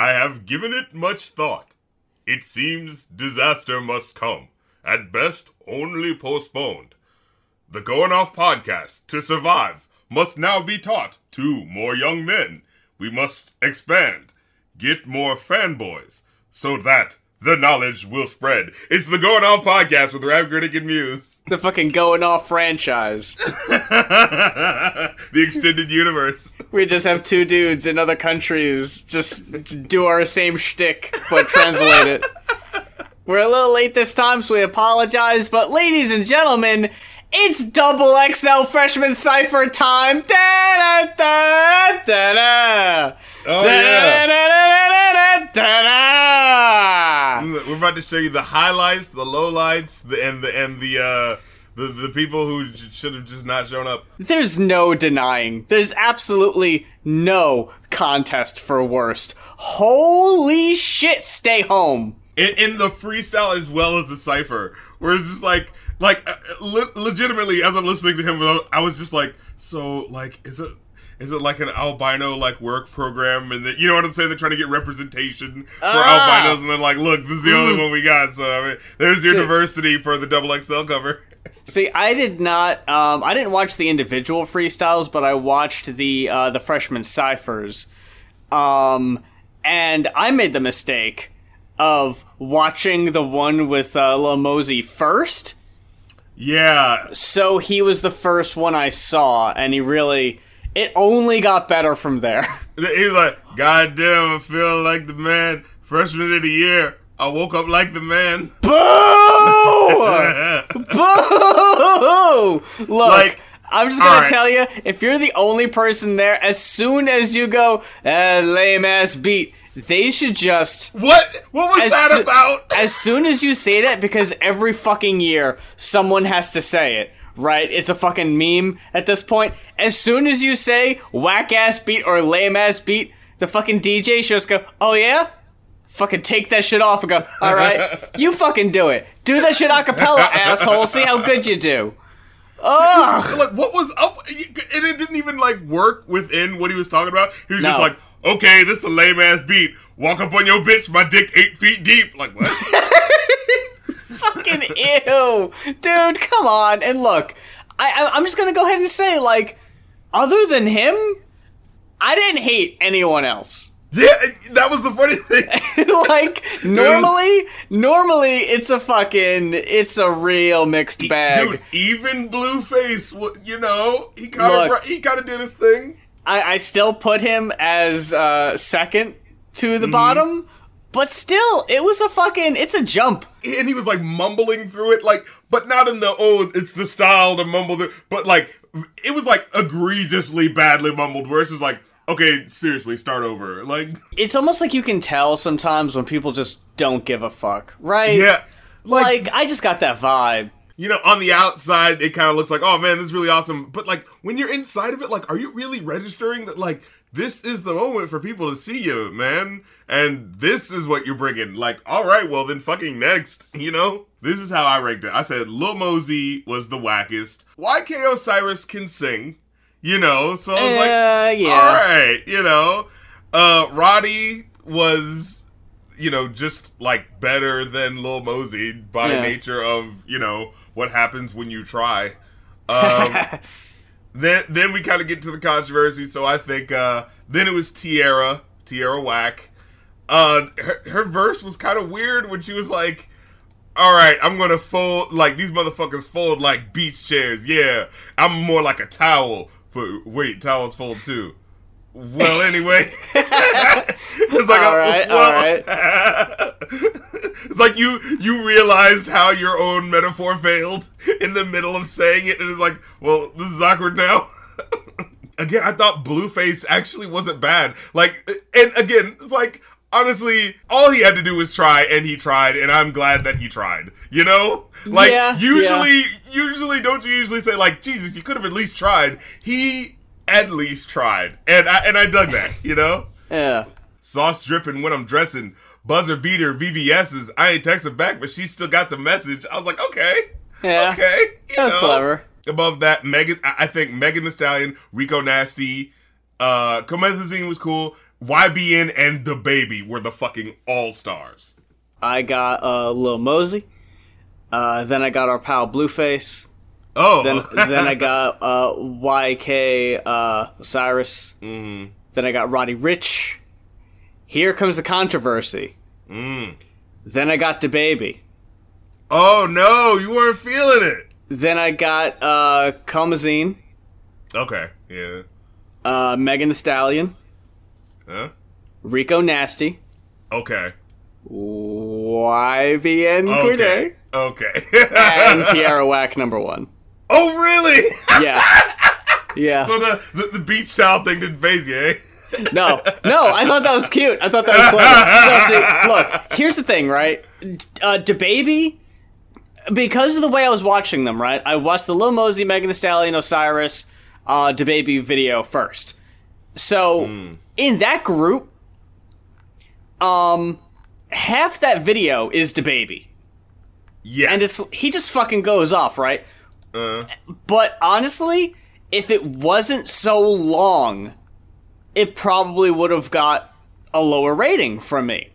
I have given it much thought. It seems disaster must come. At best, only postponed. The Going Off podcast, to survive, must now be taught to more young men. We must expand, get more fanboys, so that the knowledge will spread. It's the Going Off podcast with Rap Critic and Mues. The fucking going off franchise. the extended universe. We just have two dudes in other countries just do our same shtick, but translate it. We're a little late this time, so we apologize. But ladies and gentlemen, it's double XL freshman cipher time. Da da da da da. Oh, yeah. Da da da da da. We're about to show you the highlights, the lowlights, the and the and the uh the the people who should have just not shown up. There's no denying. There's absolutely no contest for worst. Holy shit, stay home. In, in the freestyle as well as the cipher, where it's just like like uh, le- legitimately as I'm listening to him, I was just like, so like is it. Is it like an albino like work program, and that you know what I'm saying? They're trying to get representation for Ah. albinos, and they're like, "Look, this is the only one we got." So I mean, there's your See- diversity for the double XL cover. See, I did not. Um, I didn't watch the individual freestyles, but I watched the uh, the freshman ciphers. Um, and I made the mistake of watching the one with uh, Lil Mosey first. Yeah, So he was the first one I saw, and he really. It only got better from there. He's like, God damn, I feel like the man. Freshman of the year, I woke up like the man. Boo! Boo! Look, Like, I'm just gonna alright. tell you, if you're the only person there, as soon as you go, uh, lame ass beat, they should just. what? What was that soo- about? As soon as you say that, because every fucking year someone has to say it, right? It's a fucking meme at this point. As soon as you say whack ass beat or lame ass beat, the fucking DJ should just go, oh yeah? Fucking take that shit off and go, alright, you fucking do it. Do that shit a cappella, asshole. See how good you do. Ugh! like, what was up? And it didn't even like work within what he was talking about. He was just like, okay, this is a lame ass beat. Walk up on your bitch, my dick eight feet deep. Like what? fucking ew, dude. Come on. And look, I, I I'm just gonna go ahead and say, like, other than him, I didn't hate anyone else. yeah, that was the funny thing. like normally, normally it's a fucking, it's a real mixed bag. Dude, even Blueface, you know, he kind of he kind of did his thing. I, I still put him as uh, second to Mm-hmm. the bottom, but still, it was a fucking, it's a jump. and he was like mumbling through it, like, but not in the oh, it's the style to mumble through, but like it was like egregiously badly mumbled, where it's just like, okay, seriously, start over, like, It's almost like you can tell sometimes when people just don't give a fuck, right? yeah, like, like I just got that vibe. You know, on the outside, it kind of looks like, oh man, this is really awesome, but like when you're inside of it, like, are you really registering that, like, this is the moment for people to see you, man, and this is what you're bringing, like, all right, well then, fucking next, you know. This is how I ranked it. I said Lil Mosey was the wackest. YK Osiris can sing, you know. So I was like, Uh, yeah. all right, you know. Uh, Roddy was, you know, just like better than Lil Mosey by Yeah. nature of you know what happens when you try. Um, then then we kind of get to the controversy. So I think uh, then it was Tierra, Tierra Whack. Uh, her, her verse was kind of weird when she was like, "All right, I'm gonna fold like these motherfuckers fold like beach chairs. Yeah, I'm more like a towel. But wait, towels fold too. Well, anyway, it's like All right, all it's like you you realized how your own metaphor failed in the middle of saying it, and it's like, well, this is awkward now. again, I thought Blueface actually wasn't bad. Like, and again, it's like honestly, all he had to do was try, and he tried, and I'm glad that he tried. You know, like Yeah, usually, usually, don't you usually say like, Jesus, you could have at least tried. He at least tried, and I and I dug that. You know. Yeah. Sauce dripping when I'm dressing. Buzzer beater VVS's. I ain't texting back, but she still got the message. I was like, okay, Yeah. okay. you That was know. clever. Above that, Megan. I think Megan Thee Stallion, Rico Nasty, uh, Comethazine was cool. YBN and DaBaby were the fucking all stars. I got uh, Lil Mosey. Uh, then I got our pal Blueface. Oh, Then then I got uh, YK uh, Osiris. Mm-hmm. Then I got Roddy Ricch. Here comes the controversy. Mm. Then I got DaBaby. oh no, you weren't feeling it. Then I got uh, Kalmazine, Okay, yeah. uh, Megan Thee Stallion, Huh? Rico Nasty, Okay. YBN Okay. Cordae, Okay. and Tierra Whack number one. oh really? Yeah. Yeah. so the, the the beach style thing didn't phase you, eh? No, no, I thought that was cute. I thought that was clever. No, see, look, here's the thing, right? Uh, DaBaby, because of the way I was watching them, right? I watched the Lil Mosey, Megan Thee Stallion, Osiris, uh, DaBaby video first. So in that group, um, half that video is DaBaby, Yeah. and it's he just fucking goes off, right? uh, But honestly, if it wasn't so long, it probably would have got a lower rating from me.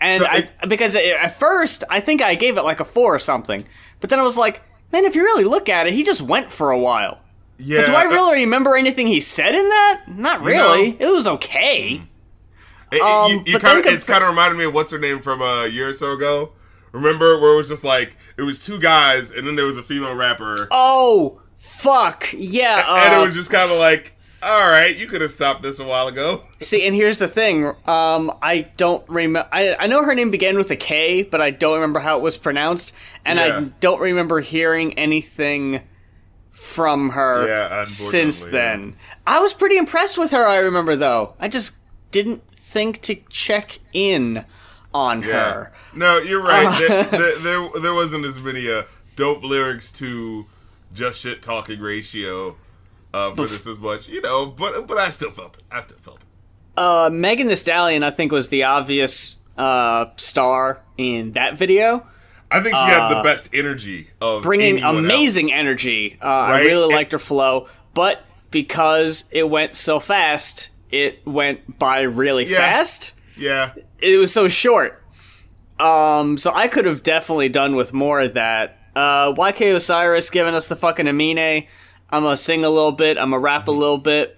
And So I, because it- at first I think I gave it like a four or something, but then I was like, man, if you really look at it, he just went for a while. yeah. But do I uh, really remember anything he said in that? Not really. It was okay. It, it- Um, you, you kinda, it's kind of reminded me of what's her name from a year or so ago. Remember where it was just like it was two guys and then there was a female rapper, Oh fuck yeah! and uh, it was just kind of like, all right, you could have stopped this a while ago. See, and here's the thing. Um, I don't remember. I, I know her name began with a K, but I don't remember how it was pronounced, and I don't remember hearing anything from her Yeah, since then. I was pretty impressed with her. I remember though. I just didn't think to check in on Yeah. her. No, you're right. there, there, there, there wasn't as many uh, dope lyrics to just shit talking ratio uh, for this as much, you know. But but I still felt it. I still felt it. Uh, Megan Thee Stallion, I think, was the obvious uh, star in that video. I think she had the best energy of Uh, bringing amazing else. energy. Uh, I really And- liked her flow, but because it went so fast, it went by really Yeah. fast. Yeah, It was so short. Um, so I could have definitely done with more of that. Uh, YK Osiris giving us the fucking Amine. I'm gonna sing a little bit. I'm gonna rap a little bit.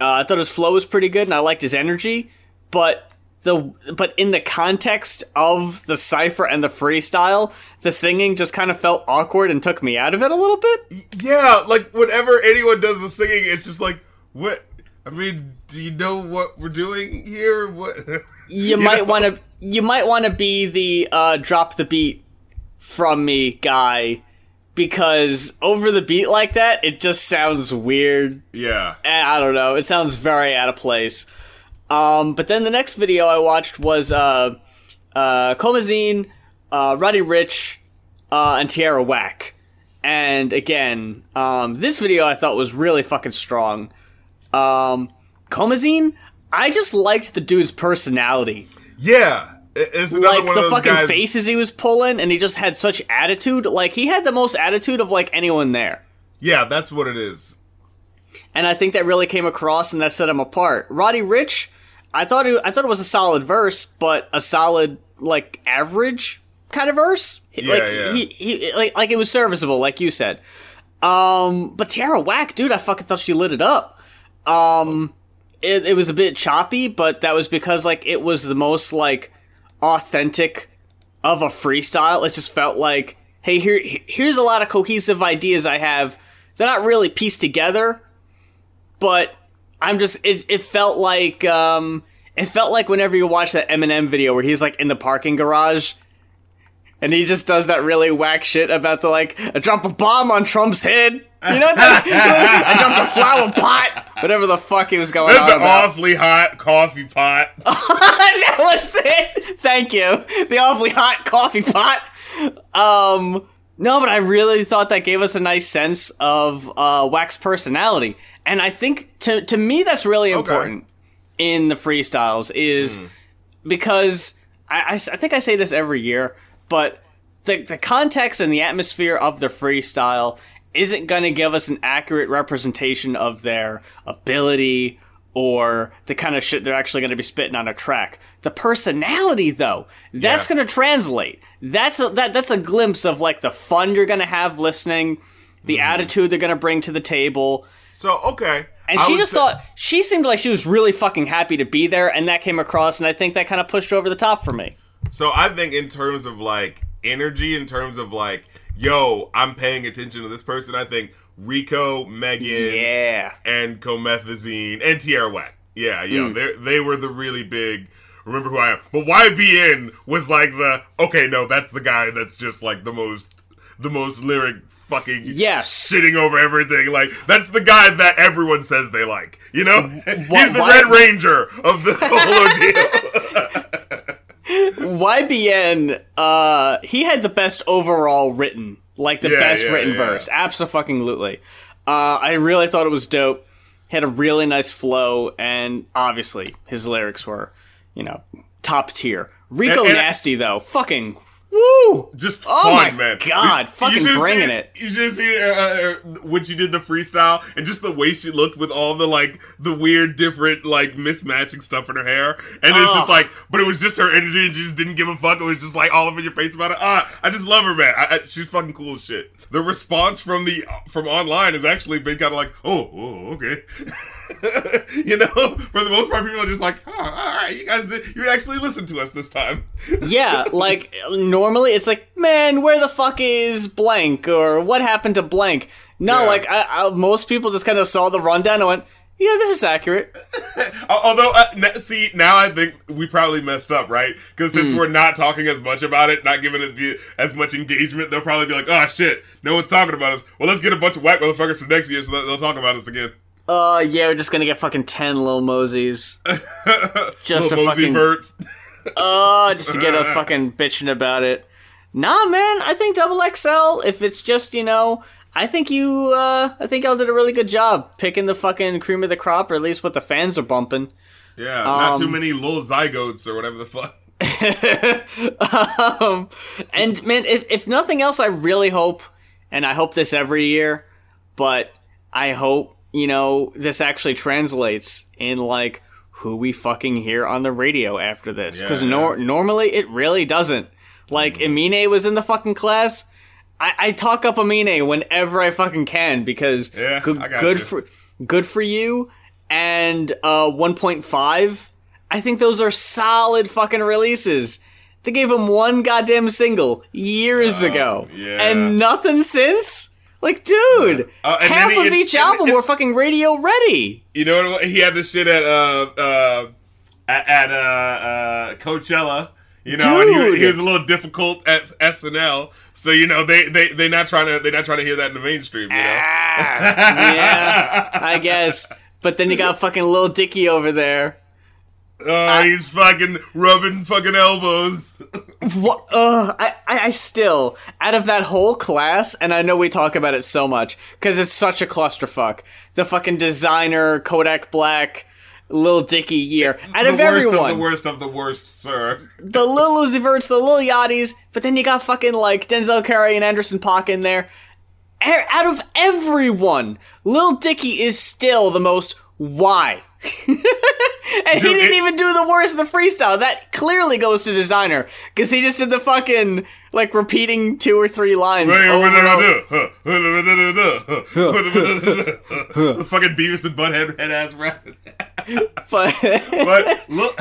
Uh, I thought his flow was pretty good, and I liked his energy. But the but in the context of the cipher and the freestyle, the singing just kind of felt awkward and took me out of it a little bit. yeah. Like whenever anyone does the singing, it's just like what. I mean, do you know what we're doing here? What You, might want to you might want to be the uh, drop the beat from me guy because over the beat like that, it just sounds weird. Yeah, Eh, I don't know. It sounds very out of place. Um, but then the next video I watched was uh, uh, Comazine, uh, Roddy Ricch, uh, and Tierra Whack. And again, um, this video I thought was really fucking strong. Um, Comazine, I just liked the dude's personality. yeah. It- It's another Like one the of those fucking guys. faces he was pulling, and he just had such attitude. Like he had the most attitude of like anyone there. Yeah, that's what it is. and I think that really came across, and that set him apart. Roddy Ricch, I thought it, I thought it was a solid verse, but a solid like average kind of verse. like yeah. he, he like like it was serviceable, like you said. Um, but Tierra Whack, dude, I fucking thought she lit it up. Um, it, it was a bit choppy, but that was because like it was the most like authentic of a freestyle. It just felt like, hey, here here's a lot of cohesive ideas I have. They're not really pieced together, but I'm just it, it felt like um it felt like whenever you watch that Eminem video where he's like in the parking garage and he just does that really whack shit about the like I drop a bomb on Trump's head. You know that? I dropped a flower pot. Whatever the fuck he was going That's on an about. awfully hot coffee pot. that was it. Thank you. The awfully hot coffee pot. Um, no, but I really thought that gave us a nice sense of uh, Whack's personality, and I think to to me that's really important in the freestyles is because I I think I say this every year, but the the context and the atmosphere of the freestyle isn't going to give us an accurate representation of their ability or the kind of shit they're actually going to be spitting on a track. The personality, though, that's Yeah. going to translate. That's a, that that's a glimpse of like the fun you're going to have listening, the mm-hmm. attitude they're going to bring to the table. So okay. And I she just say- thought she seemed like she was really fucking happy to be there, and that came across, and I think that kind of pushed her over the top for me. So I think in terms of like energy, in terms of like, yo, I'm paying attention to this person. I think Rico, Megan, Yeah. and Comethazine and Tierra Whack. Yeah, yeah, Hmm. they they were the really big. Remember who I am. But YBN was like the okay, no, that's the guy that's just like the most the most lyric fucking Yes. sitting over everything. Like that's the guy that everyone says they like. You know, he's the why- Red Ranger of the whole ordeal. YBN, uh, he had the best overall written, like the Yeah, best yeah, written yeah. verse. Absolutely. Uh, I really thought it was dope. Had a really nice flow, and obviously his lyrics were, you know, top tier. Rico And- and- Nasty though, fucking woo! just Oh fun, my man. God, fucking bringing seen- it. You should have seen uh, uh, when she did the freestyle and just the way she looked with all the like the weird, different like mismatching stuff in her hair, and it's just Oh. like, but it was just her energy, and she just didn't give a fuck. It was just like all up in your face about it. Ah, I just love her, man. I, I, she's fucking cool as shit. The response from the from online has actually been kind of like, oh, oh, okay. you know, for the most part, people are just like, oh, all right, you guys, did, you actually listened to us this time. yeah, like normally it's like, man, where the fuck is blank or what happened to blank? No, Yeah. like I, I, most people just kind of saw the rundown and went, yeah, this is accurate. Although, uh, see, now I think we probably messed up, right? Because since Hmm. we're not talking as much about it, not giving it the, as much engagement, they'll probably be like, "Oh shit, no one's talking about us." Well, let's get a bunch of white motherfuckers for next year, so that they'll talk about us again. Uh, yeah, we're just gonna get fucking ten little moseys. Just Little to Mosey fucking- Verts. Uh, just to get us fucking bitching about it. Nah, man, I think Double XL, if it's just, you know, I think you, uh, I think y'all did a really good job picking the fucking cream of the crop, or at least what the fans are bumping. Yeah, not too Um, many little zygotes or whatever the fuck. um, and man, if, if nothing else, I really hope, and I hope this every year, but I hope, you know, this actually translates in like who we fucking hear on the radio after this. Because Yeah, nor- normally it really doesn't. Like, Amine was in the fucking class. I, I talk up Amine whenever I fucking can because Yeah, good, good you. for good for you and uh 1.5 I think those are solid fucking releases. They gave him one goddamn single years ago, Oh, yeah. and nothing since. Like, dude, Uh, half of each album were fucking radio ready. You know what? He had this shit at uh uh at, at uh, uh Coachella. You know, and he, he was a little difficult at SNL. So you know they they they not trying to they not trying to hear that in the mainstream. You know. Ah, yeah, I guess. But then you got fucking Lil Dicky over there. Oh, he's fucking rubbing fucking elbows. What? Ugh, I, I, I still, out of that whole class, and I know we talk about it so much because it's such a clusterfuck. The fucking Desiigner, Kodak Black, Lil Dicky year. Out the of worst everyone, of the worst of the worst, sir. the Lil Uzi Verts, the Lil Yachty's, but then you got fucking like Denzel Curry and Anderson Paak in there. Out of everyone, Lil Dicky is still the most why. and he didn't it- even do the worst of the freestyle. That clearly goes to Desiigner because he just did the fucking like repeating two or three lines over and over. the fucking Beavis and Butthead head ass rap. But but look,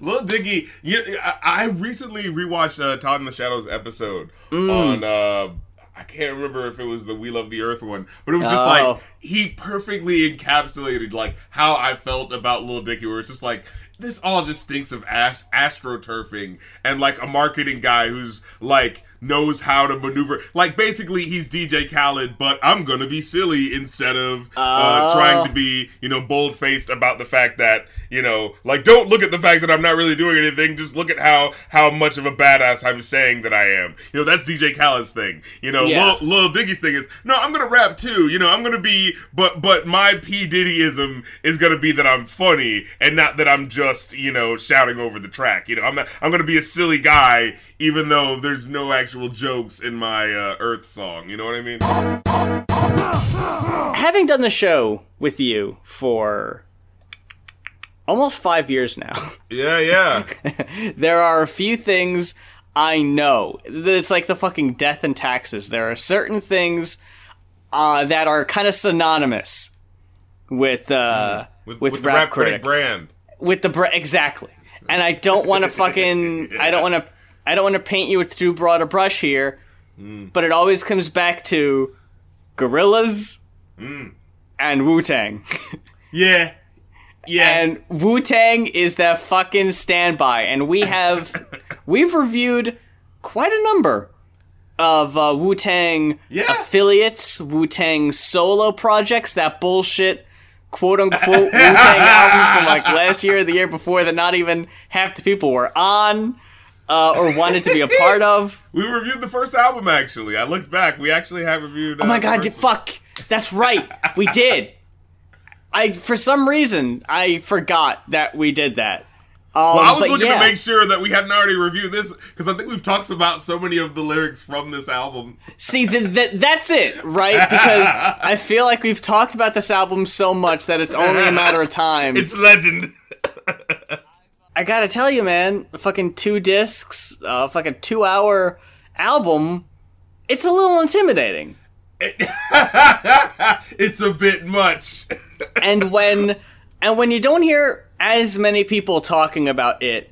Lil Dicky, you, I, I recently rewatched uh, Todd in the Shadows episode on. Uh, I can't remember if it was the We Love the Earth one, but it was just Oh. like he perfectly encapsulated like how I felt about Lil Dicky, where it's just like this all just stinks of ass astroturfing and like a marketing guy who's like knows how to maneuver. Like basically he's DJ Khaled, but I'm gonna be silly instead of uh, Oh. trying to be you know bold faced about the fact that you know like don't look at the fact that I'm not really doing anything. Just look at how how much of a badass I'm saying that I am. You know that's DJ Khaled's thing. You know Yeah. Lil, Lil Dicky's thing is no, I'm gonna rap too. You know I'm gonna be but but my P Diddyism is gonna be that I'm funny and not that I'm just you know shouting over the track. You know I'm not, I'm gonna be a silly guy even though there's no actual jokes in my uh, Earth song. You know what I mean? having done the show with you for almost five years now. Yeah, yeah. there are a few things I know. It's like the fucking death and taxes. There are certain things uh, that are kind of synonymous with uh, with, with, with the rap, rap critic. critic brand. with the br- exactly. And I don't want to fucking I don't want to I don't want to paint you with too broad a brush here, but it always comes back to gorillas and Wu Tang. Yeah. Yeah. and Wu Tang is the fucking standby. And we have we've reviewed quite a number of uh, Wu Tang Yeah. affiliates, Wu Tang solo projects, that bullshit quote unquote Wu Tang album from like last year or the year before that not even half the people were on uh, or wanted to be a part of. we reviewed the first album actually. I looked back. We actually have reviewed uh, Oh my god, you fuck. That's right. We did. I for some reason I forgot that we did that. Um, Well, I was looking yeah. to make sure that we hadn't already reviewed this because I think we've talked about so many of the lyrics from this album. See, th- th- that's it, right? Because I feel like we've talked about this album so much that it's only a matter of time. It's legend. I gotta tell you, man, fucking two discs, uh, fucking two hour album, it's a little intimidating. it's a bit much. And when and when you don't hear as many people talking about it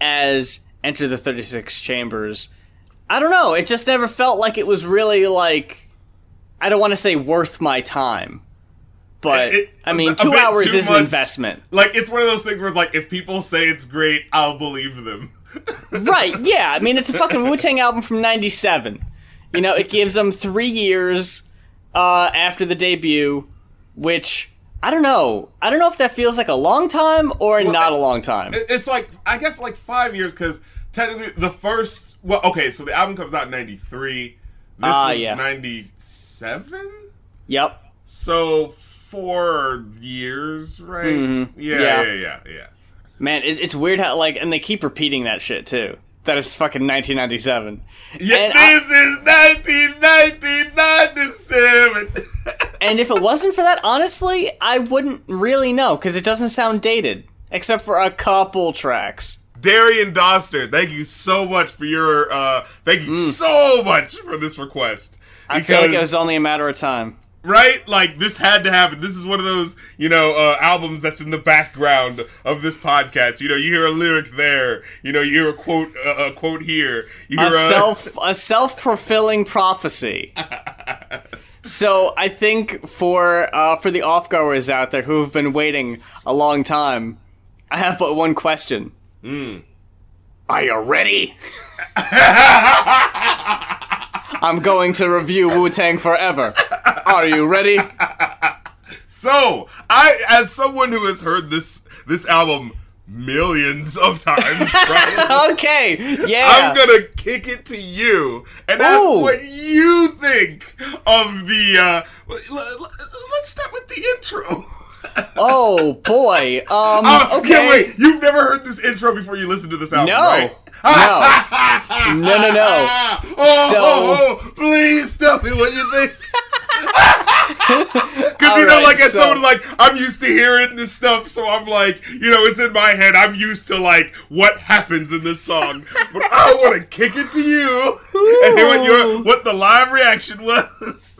as Enter the 36 Chambers, I don't know, it just never felt like it was really like I don't want to say worth my time. But It- I mean, 2 hours is an investment. Like it's one of those things where it's like if people say it's great, I'll believe them. right, yeah. I mean, it's a fucking Wu Tang album from 97. You know, it gives them three years uh, after the debut, which, I don't know. I don't know if that feels like a long time or not a long time. It's like I guess like five years because technically the first well okay so the album comes out in '93. This Ah, yeah. '97. Yep. So four years, right? Yeah, Mm-hmm. Yeah. yeah, yeah, yeah, yeah. Man, it's, it's weird how, like, and they keep repeating that shit, too. That it's fucking 1997. Yeah, And I- this is 1997. And if it wasn't for that, honestly, I wouldn't really know, because it doesn't sound dated. Except for a couple tracks. Darian Doster, thank you so much for your uh thank you so much for this request. Mm. I feel like it was only a matter of time. Right? Like this had to happen. This is one of those, you know, uh, albums that's in the background of this podcast. You know, you hear a lyric there. You know, you hear a quote, uh, a quote here. You a hear a, self a self fulfilling prophecy. so I think for uh, for the off goers out there who have been waiting a long time, I have but one question. Are you ready? I'm going to review Wu Tang Forever. Are you ready? So, I, as someone who has heard this this album millions of times, probably, Okay, yeah. I'm gonna kick it to you and ask what you think of the. Uh, let's start with the intro. oh boy. Um. Oh, okay. yeah, wait, you've never heard this intro before you listen to this album, No. right? No. No. No. No. Oh, So- oh, oh, please tell me what you think. Because you know, Alright, like as so- someone like I'm used to hearing this stuff, so I'm like, you know, it's in my head. I'm used to like what happens in this song, but I want to kick it to you and hear what your what the live reaction was.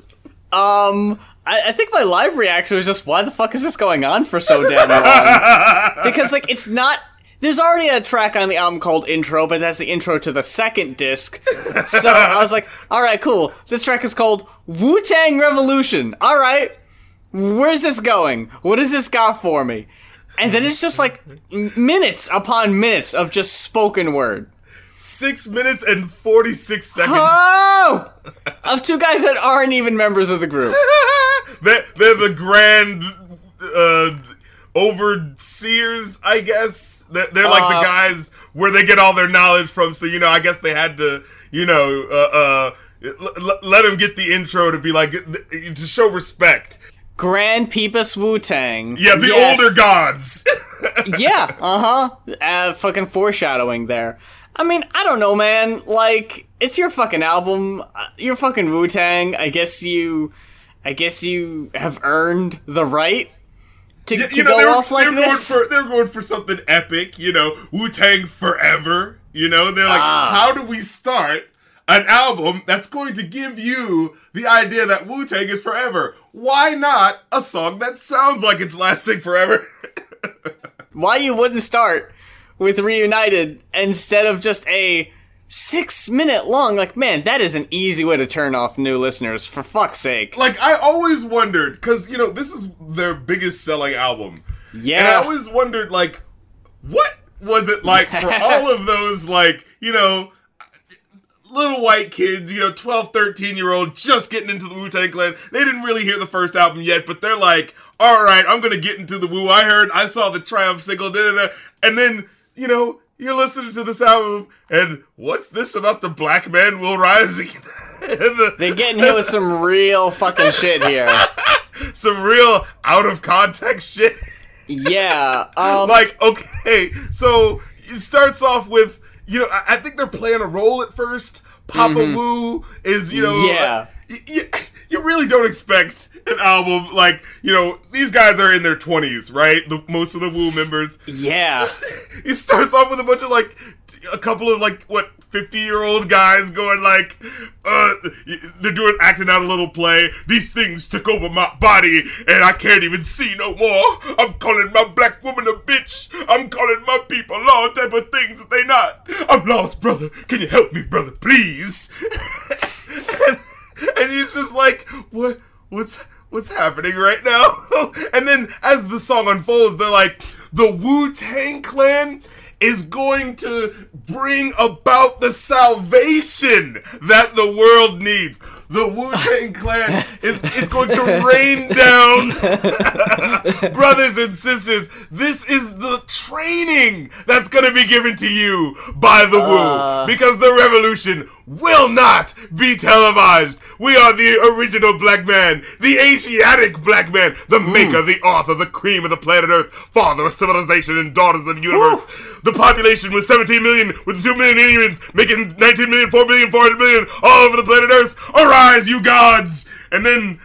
Um, I, I think my live reaction was just, why the fuck is this going on for so damn long? because, like, it's not. There's already a track on the album called Intro, but that's the intro to the second disc. So I was like, alright, cool. This track is called Wu Tang Revolution. Alright, where's this going? What does this got for me? And then it's just like minutes upon minutes of just spoken word. Six minutes and forty six seconds. Oh! Of two guys that aren't even members of the group. they're, they're the grand uh, overseers, I guess. They're, they're like Uh, the guys where they get all their knowledge from. So you know, I guess they had to, you know, uh, uh, l- let them get the intro to be like to show respect. Grand Peepus Wu Tang. Yeah, the Yes. older gods. yeah, uh huh. Uh, fucking foreshadowing there. I mean, I don't know, man. Like, it's your fucking album. Uh, You're fucking Wu Tang. I guess you, I guess you have earned the right to, you, to you know, go they were, off like they were this. Going for, they were going for something epic, you know, Wu Tang Forever. You know, they're like, Ah. how do we start an album that's going to give you the idea that Wu Tang is forever? Why not a song that sounds like it's lasting forever? Why you wouldn't start with Reunited instead of just a six minute long? Like, man, that is an easy way to turn off new listeners. For fuck's sake. like, I always wondered, because, you know, this is their biggest selling album. And I always wondered, like, what was it like for all of those, like, you know, little white kids, you know, 12, 13 year old just getting into the Wu Tang Clan? They didn't really hear the first album yet, but they're like, all right, I'm going to get into the Wu. I heard, I saw the Triumph single, da da da. And then, you know, you're listening to this album, and what's this about the black man will rise again? They're getting hit with some real fucking shit here. some real out of context shit. Yeah. Um, like okay so it starts off with you know i, I think they're playing a role at first papa wu is you know Mm-hmm. Yeah. y- y- you really don't expect an album like you know these guys are in their 20s right? The most of the wu members. Yeah. he starts off with a bunch of like a couple of like what 50 year old guys going like uh they're doing acting out a little play. These things took over my body and i can't even see no more. I'm calling my black woman a bitch. I'm calling my people all type of things that they not. I'm lost brother. Can you help me brother please? And, and he's just like what what's what's happening right now and then as the song unfolds they're like the wu-tang clan is going to bring about the salvation that the world needs. The Wu Tang Clan is, is going to rain down brothers and sisters. This is the training that's going to be given to you by the Uh. Wu because the revolution will not be televised. We are the original black man, the Asiatic black man, the maker, the author, the cream of the planet Earth, father of civilization and daughters of the universe. The population was 17 million with 2 million Indians, making 19 million, 4 million, 400 million all over the planet Earth. Arise, you gods! And then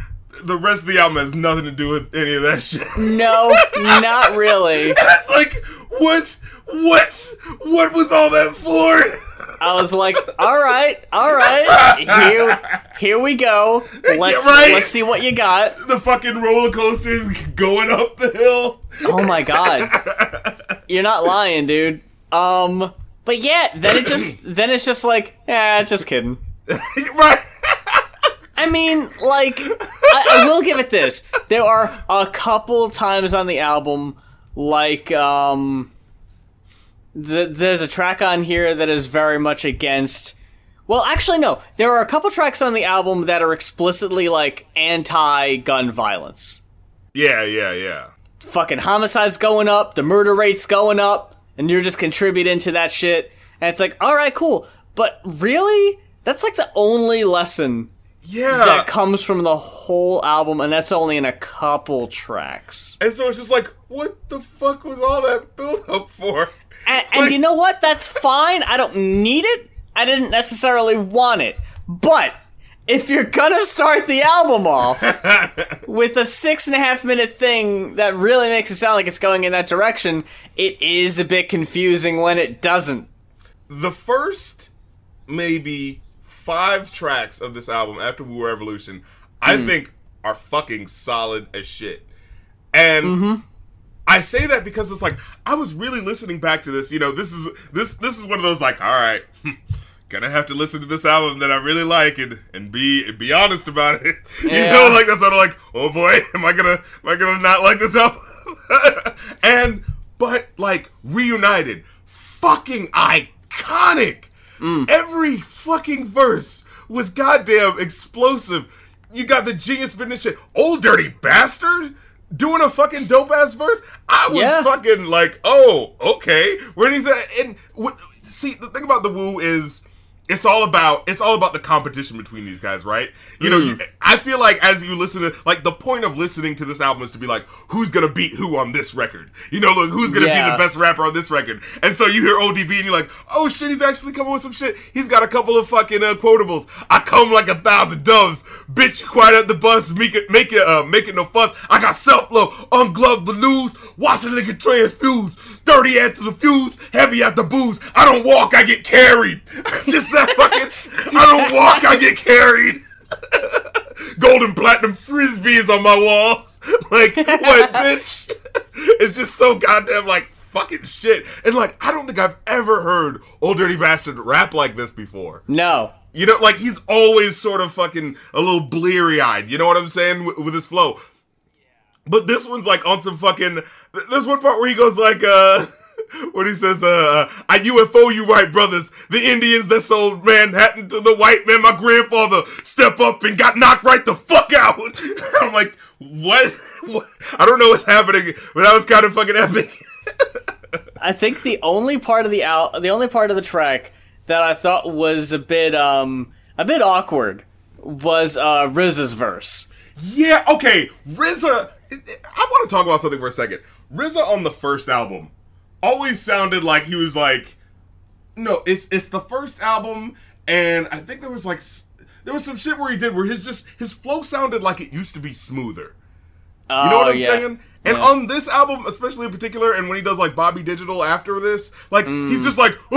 the rest of the album has nothing to do with any of that shit. No, not really. That's like, what? What? What was all that for? I was like, all right, all right, here, here we go. Let's right. let's see what you got. the fucking roller coaster is going up the hill. Oh my god, you're not lying, dude. Um, but yeah, then it just then it's just like, yeah, just kidding. right. I mean, like, I, I will give it this. There are a couple times on the album, like, um, th- there's a track on here that is very much against. Well, actually, no. There are a couple tracks on the album that are explicitly like anti-gun violence. Yeah, yeah, yeah. Fucking homicides going up, the murder rates going up, and you're just contributing to that shit. And it's like, all right, cool. But really, that's like the only lesson Yeah. that comes from the whole album, and that's only in a couple tracks. and so it's just like, what the fuck was all that build up for? And, and you know what? That's fine. I don't need it. I didn't necessarily want it. But if you're gonna start the album off with a six and a half minute thing that really makes it sound like it's going in that direction, it is a bit confusing when it doesn't. the first maybe five tracks of this album after Wu Revolution, I hmm. think are fucking solid as shit. And mm-hmm. I say that because it's like I was really listening back to this. You know, this is this this is one of those like, all right, hmm, gonna have to listen to this album that I really like and and be be honest about it. you Yeah. know, like that's sort of like, oh boy, am I gonna am I gonna not like this album? and but like reunited, fucking iconic. Mm. Every fucking verse was goddamn explosive. You got the genius business shit. Old dirty bastard doing a fucking dope ass verse. I was Yeah. fucking like, oh, okay. Where do you think? And what, see, the thing about the Wu is it's all about it's all about the competition between these guys, right? You know, you, I feel like as you listen to like the point of listening to this album is to be like, who's gonna beat who on this record? You know, look, who's gonna be the best rapper on this record? And so you hear ODB and you're like, oh shit, he's actually coming with some shit. He's got a couple of fucking uh, quotables. I come like a thousand doves, bitch. Quiet at the bus, make it, make it, uh, make it no fuss. I got self love, ungloved the news, watch a nigga transfuse, dirty at the fuse, heavy at the booze. I don't walk, I get carried. Just that fucking. I don't walk, I get carried. Golden platinum frisbees on my wall. Like what, bitch? It's just so goddamn like fucking shit. And like I don't think I've ever heard Old Dirty Bastard rap like this before. No. You know, like he's always sort of fucking a little bleary eyed. You know what I'm saying with, with his flow. But this one's like on some fucking. th- There's one part where he goes like, uh, when he says, uh, I UFO you right, brothers. The Indians that sold Manhattan to the white man, my grandfather step up and got knocked right the fuck out. I'm like, what? what? I don't know what's happening, but that was kind of fucking epic. I think the only part of the out, the only part of the track that I thought was a bit um a bit awkward was uh RZA's verse. Yeah, okay. RZA. I want to talk about something for a second. RZA on the first album always sounded like he was like, no, it's it's the first album, and I think there was like there was some shit where he did where his just his flow sounded like it used to be smoother. You know what Oh, I'm yeah. saying? And Yeah. on this album, especially in particular, and when he does like Bobby Digital after this, like Mm. he's just like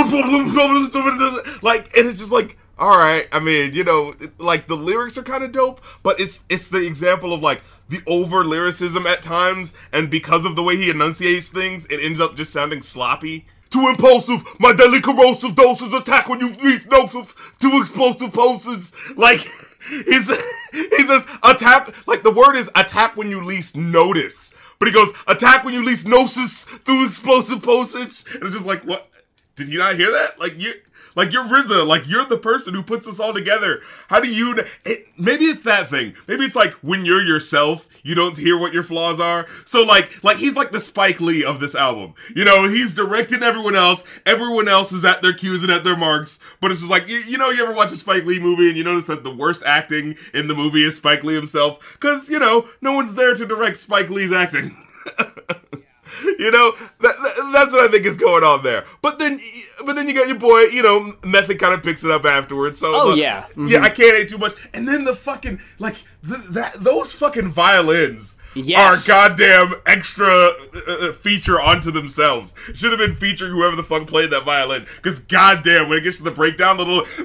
like, and it's just like, all right. I mean, you know, like the lyrics are kind of dope, but it's it's the example of like the over lyricism at times, and because of the way he enunciates things, it ends up just sounding sloppy. Too impulsive, my deadly corrosive doses attack when you reach noses. Too explosive poses, like he's he says attack. Like the word is attack when you least notice, but he goes attack when you least notice through explosive posage, and it's just like what? Did you not hear that? Like you. Like you're RZA, like you're the person who puts this all together. How do you? It, maybe it's that thing. Maybe it's like when you're yourself, you don't hear what your flaws are. So like, like he's like the Spike Lee of this album. You know, he's directing everyone else. Everyone else is at their cues and at their marks. But it's just like you, you know, you ever watch a Spike Lee movie and you notice that the worst acting in the movie is Spike Lee himself because you know no one's there to direct Spike Lee's acting. You know, that, that- that's what I think is going on there. But then, but then you got your boy. You know, Method kind of picks it up afterwards. So Oh, look, yeah. yeah. I can't hate too much. And then the fucking like the, that those fucking violins Yes. are goddamn extra uh, uh, feature onto themselves. Should have been featuring whoever the fuck played that violin. Because goddamn, when it gets to the breakdown, the little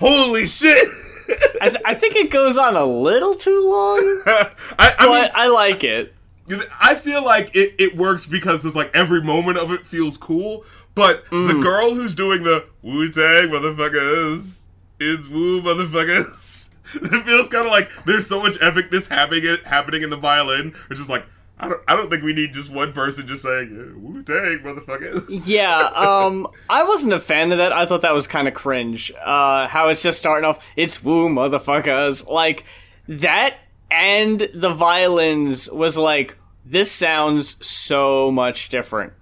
holy shit. I, th- I think it goes on a little too long, I, I mean, I like it. I feel like it, it works because there's like every moment of it feels cool, but the girl who's doing the Wu Tang motherfuckers, it's Wu motherfuckers. It feels kind of like there's so much epicness happening happening in the violin. which is like I don't I don't think we need just one person just saying Wu Tang motherfuckers. Yeah, um, I wasn't a fan of that. I thought that was kind of cringe. Uh, how it's just starting off, it's Wu motherfuckers. Like, that and the violins was like, this sounds so much different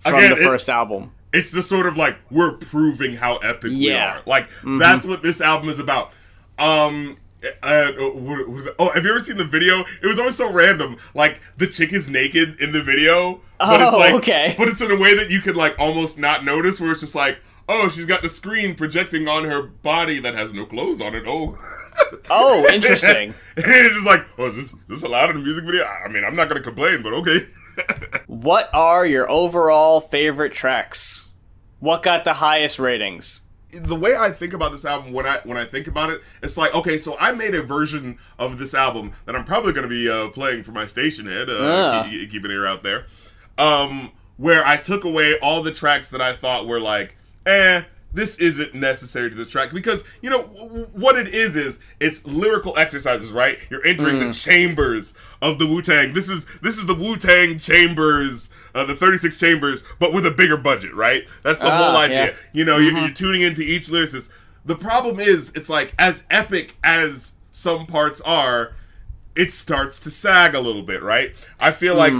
from Again, the it- first album. It's the sort of like we're proving how epic we are. Like that's what this album is about. Um. Uh, what, what was it? Oh, have you ever seen the video? It was always so random. Like the chick is naked in the video, but it's Oh, like, okay. but it's in a way that you could like almost not notice. Where it's just like, oh, she's got the screen projecting on her body that has no clothes on it. Oh, Oh, interesting. and it's just like, oh, is this is this allowed in a music video? I mean, I'm not gonna complain, but okay. what are your overall favorite tracks? What got the highest ratings? the way I think about this album when I when I think about it, it's like okay, so I made a version of this album that I'm probably going to be uh, playing for my Stationhead. Uh, Ah. keep, keep an ear out there. Um, where I took away all the tracks that I thought were like, eh, this isn't necessary to this track because you know w- what it is is it's lyrical exercises, right? You're entering the chambers of the Wu Tang. This is this is the Wu Tang chambers. Uh, the 36 chambers, but with a bigger budget, right? That's the whole Ah, idea. yeah. You know, you're, you're tuning into each lyricist. The problem is, it's like as epic as some parts are, it starts to sag a little bit, right? I feel like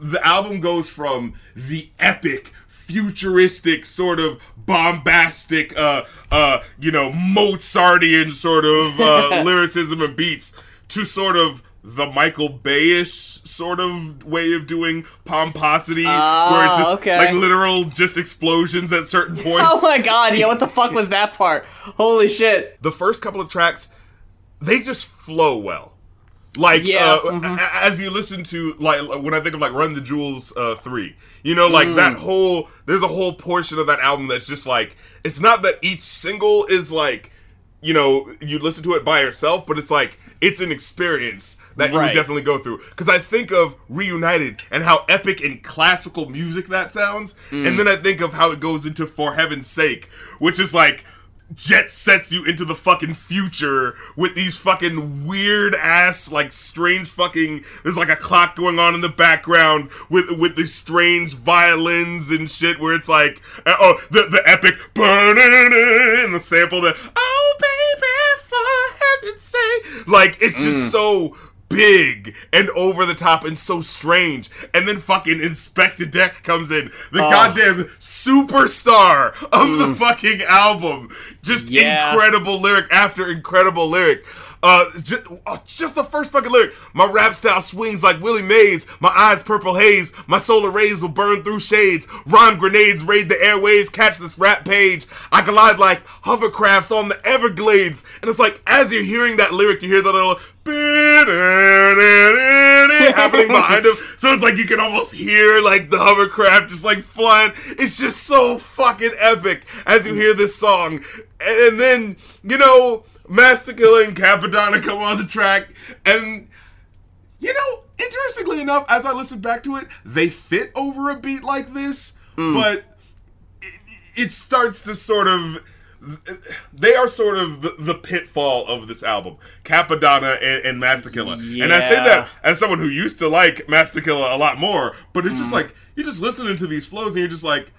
the album goes from the epic, futuristic sort of bombastic uh uh you know Mozartian sort of uh lyricism and beats to sort of the Michael Bayish sort of way of doing pomposity, where it's just Ah, okay. like literal just explosions at certain points. Oh my god, yeah, what the fuck was that part? Holy shit. the first couple of tracks they just flow well like Yeah, uh, mhm. a- as you listen to like when i think of like run the jewels uh 3 you know like that mm. whole there's a whole portion of that album that's just like it's not that each single is like you know you listen to it by yourself but it's like it's an experience that you would definitely go through. Because i think of reunited and how epic and classical music that sounds and mm. then i think of how it goes into for heaven's sake which is like jet sets you into the fucking future with these fucking weird ass like strange fucking there's like a clock going on in the background with with these strange violins and shit where it's like uh, oh the the epic and the sample that oh baby for heaven's sake like it's just so big and over the top and so strange. And then fucking Inspectah Deck comes in, the ah. goddamn superstar of the mm. fucking album. Just Yeah. incredible lyric after incredible lyric. Uh, just, just the first fucking lyric. My rap style swings like Willie Mays. My eyes purple haze. My solar rays will burn through shades. Rhyme grenades raid the airways. Catch this rap page. I glide like hovercrafts on the Everglades. And it's like as you're hearing that lyric, you hear the little happening behind him. So it's like you can almost hear like the hovercraft just like flying. It's just so fucking epic as you hear this song. And then, you know, Masta Killa and Cappadonna come on the track and you know, interestingly enough, as I listen back to it, they fit over a beat like this, mm. but it, it starts to sort of. They are sort of the, the pitfall of this album, Cappadonna and, and Masta Killa. And I say that as someone who used to like Masta Killa a lot more, but it's just mm. like you're just listening to these flows and you're just like,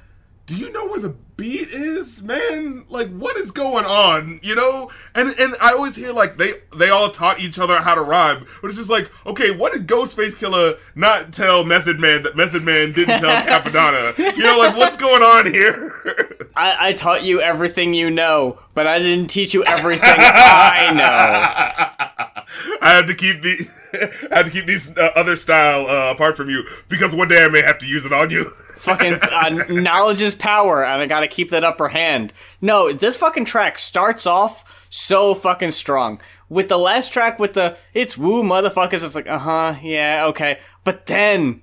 do you know where the beat is, man? Like, what is going on? You know? And and I always hear like they they all taught each other how to rhyme, but it's just like, okay, what did Ghostface Killah not tell Method Man that Method Man didn't tell Cappadonna? You know, like what's going on here? I, I taught you everything you know, but I didn't teach you everything I know. I had to keep the I had to keep these uh, other style uh, apart from you because one day I may have to use it on you. Fucking uh, knowledge is power, and I gotta keep that upper hand. No, this fucking track starts off so fucking strong. With the last track, with the it's woo motherfuckers, it's like uh huh, yeah, okay. But then,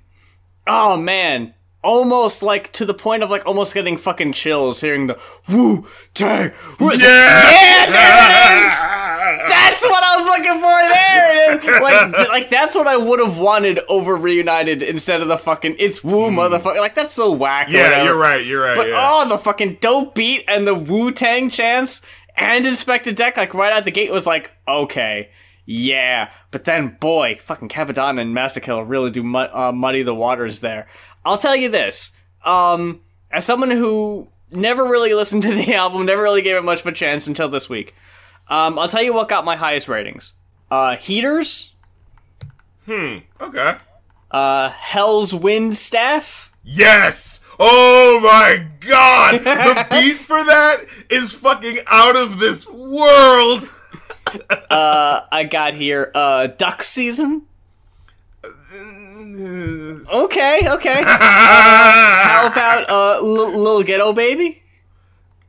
oh man, almost like to the point of like almost getting fucking chills hearing the Wu Tang. It's like, yeah, there it is. That's what I was looking for. There it is. Like, like that's what I would have wanted over reunited instead of the fucking it's woo motherfucker. Like that's so whack. Yeah, you're right. You're right. But yeah. oh, the fucking dope beat and the Wu Tang chants and Inspectah Deck, like right out the gate, was like, okay, yeah. But then, boy, fucking Cappadonna and Masta Killa really do mud- uh, muddy the waters there. I'll tell you this, um, as someone who never really listened to the album, never really gave it much of a chance until this week, um, I'll tell you what got my highest ratings. Uh, Heaters, Hmm. okay. uh, Hellz Wind Staff. Yes! Oh my god! The beat for that is fucking out of this world! Uh, I got here, uh, Duck Season. Okay, okay. How about uh, L- Little Ghetto Baby?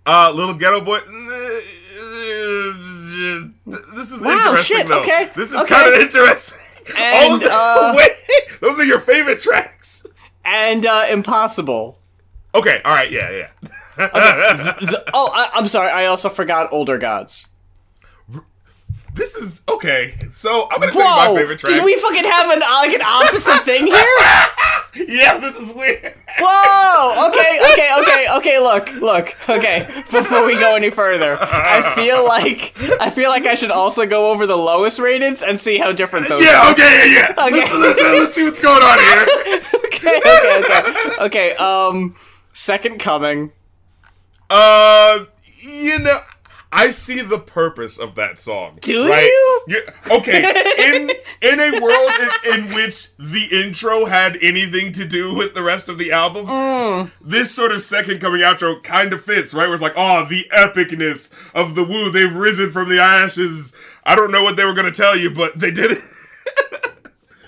uh, little ghetto boy. This is Wow, interesting shit, though. okay, This is okay. kind of interesting. And, the- uh, wait, those are your favorite tracks. And uh, Impossible. Okay, all right, yeah, yeah. The- oh, I- I'm sorry. I also forgot Older Gods. This is okay. So I'm gonna you my Whoa! favorite track. Did we fucking have an uh, like an opposite thing here? Yeah, this is weird. Whoa! Okay, okay, okay, okay. Look, look. Okay, before we go any further, I feel like I feel like I should also go over the lowest rateds and see how different those. Yeah, are. okay, yeah, yeah. Okay. Let's, let's- let's see what's going on here. okay, okay, okay, okay. Um, Second Coming. Uh, you know, I see the purpose of that song. Do right? you? Yeah, okay. In in a world in, in which the intro had anything to do with the rest of the album, Mm. this sort of second coming outro kind of fits, right? Where it's like, oh, the epicness of the Woo. They've risen from the ashes. I don't know what they were gonna tell you, but they did it.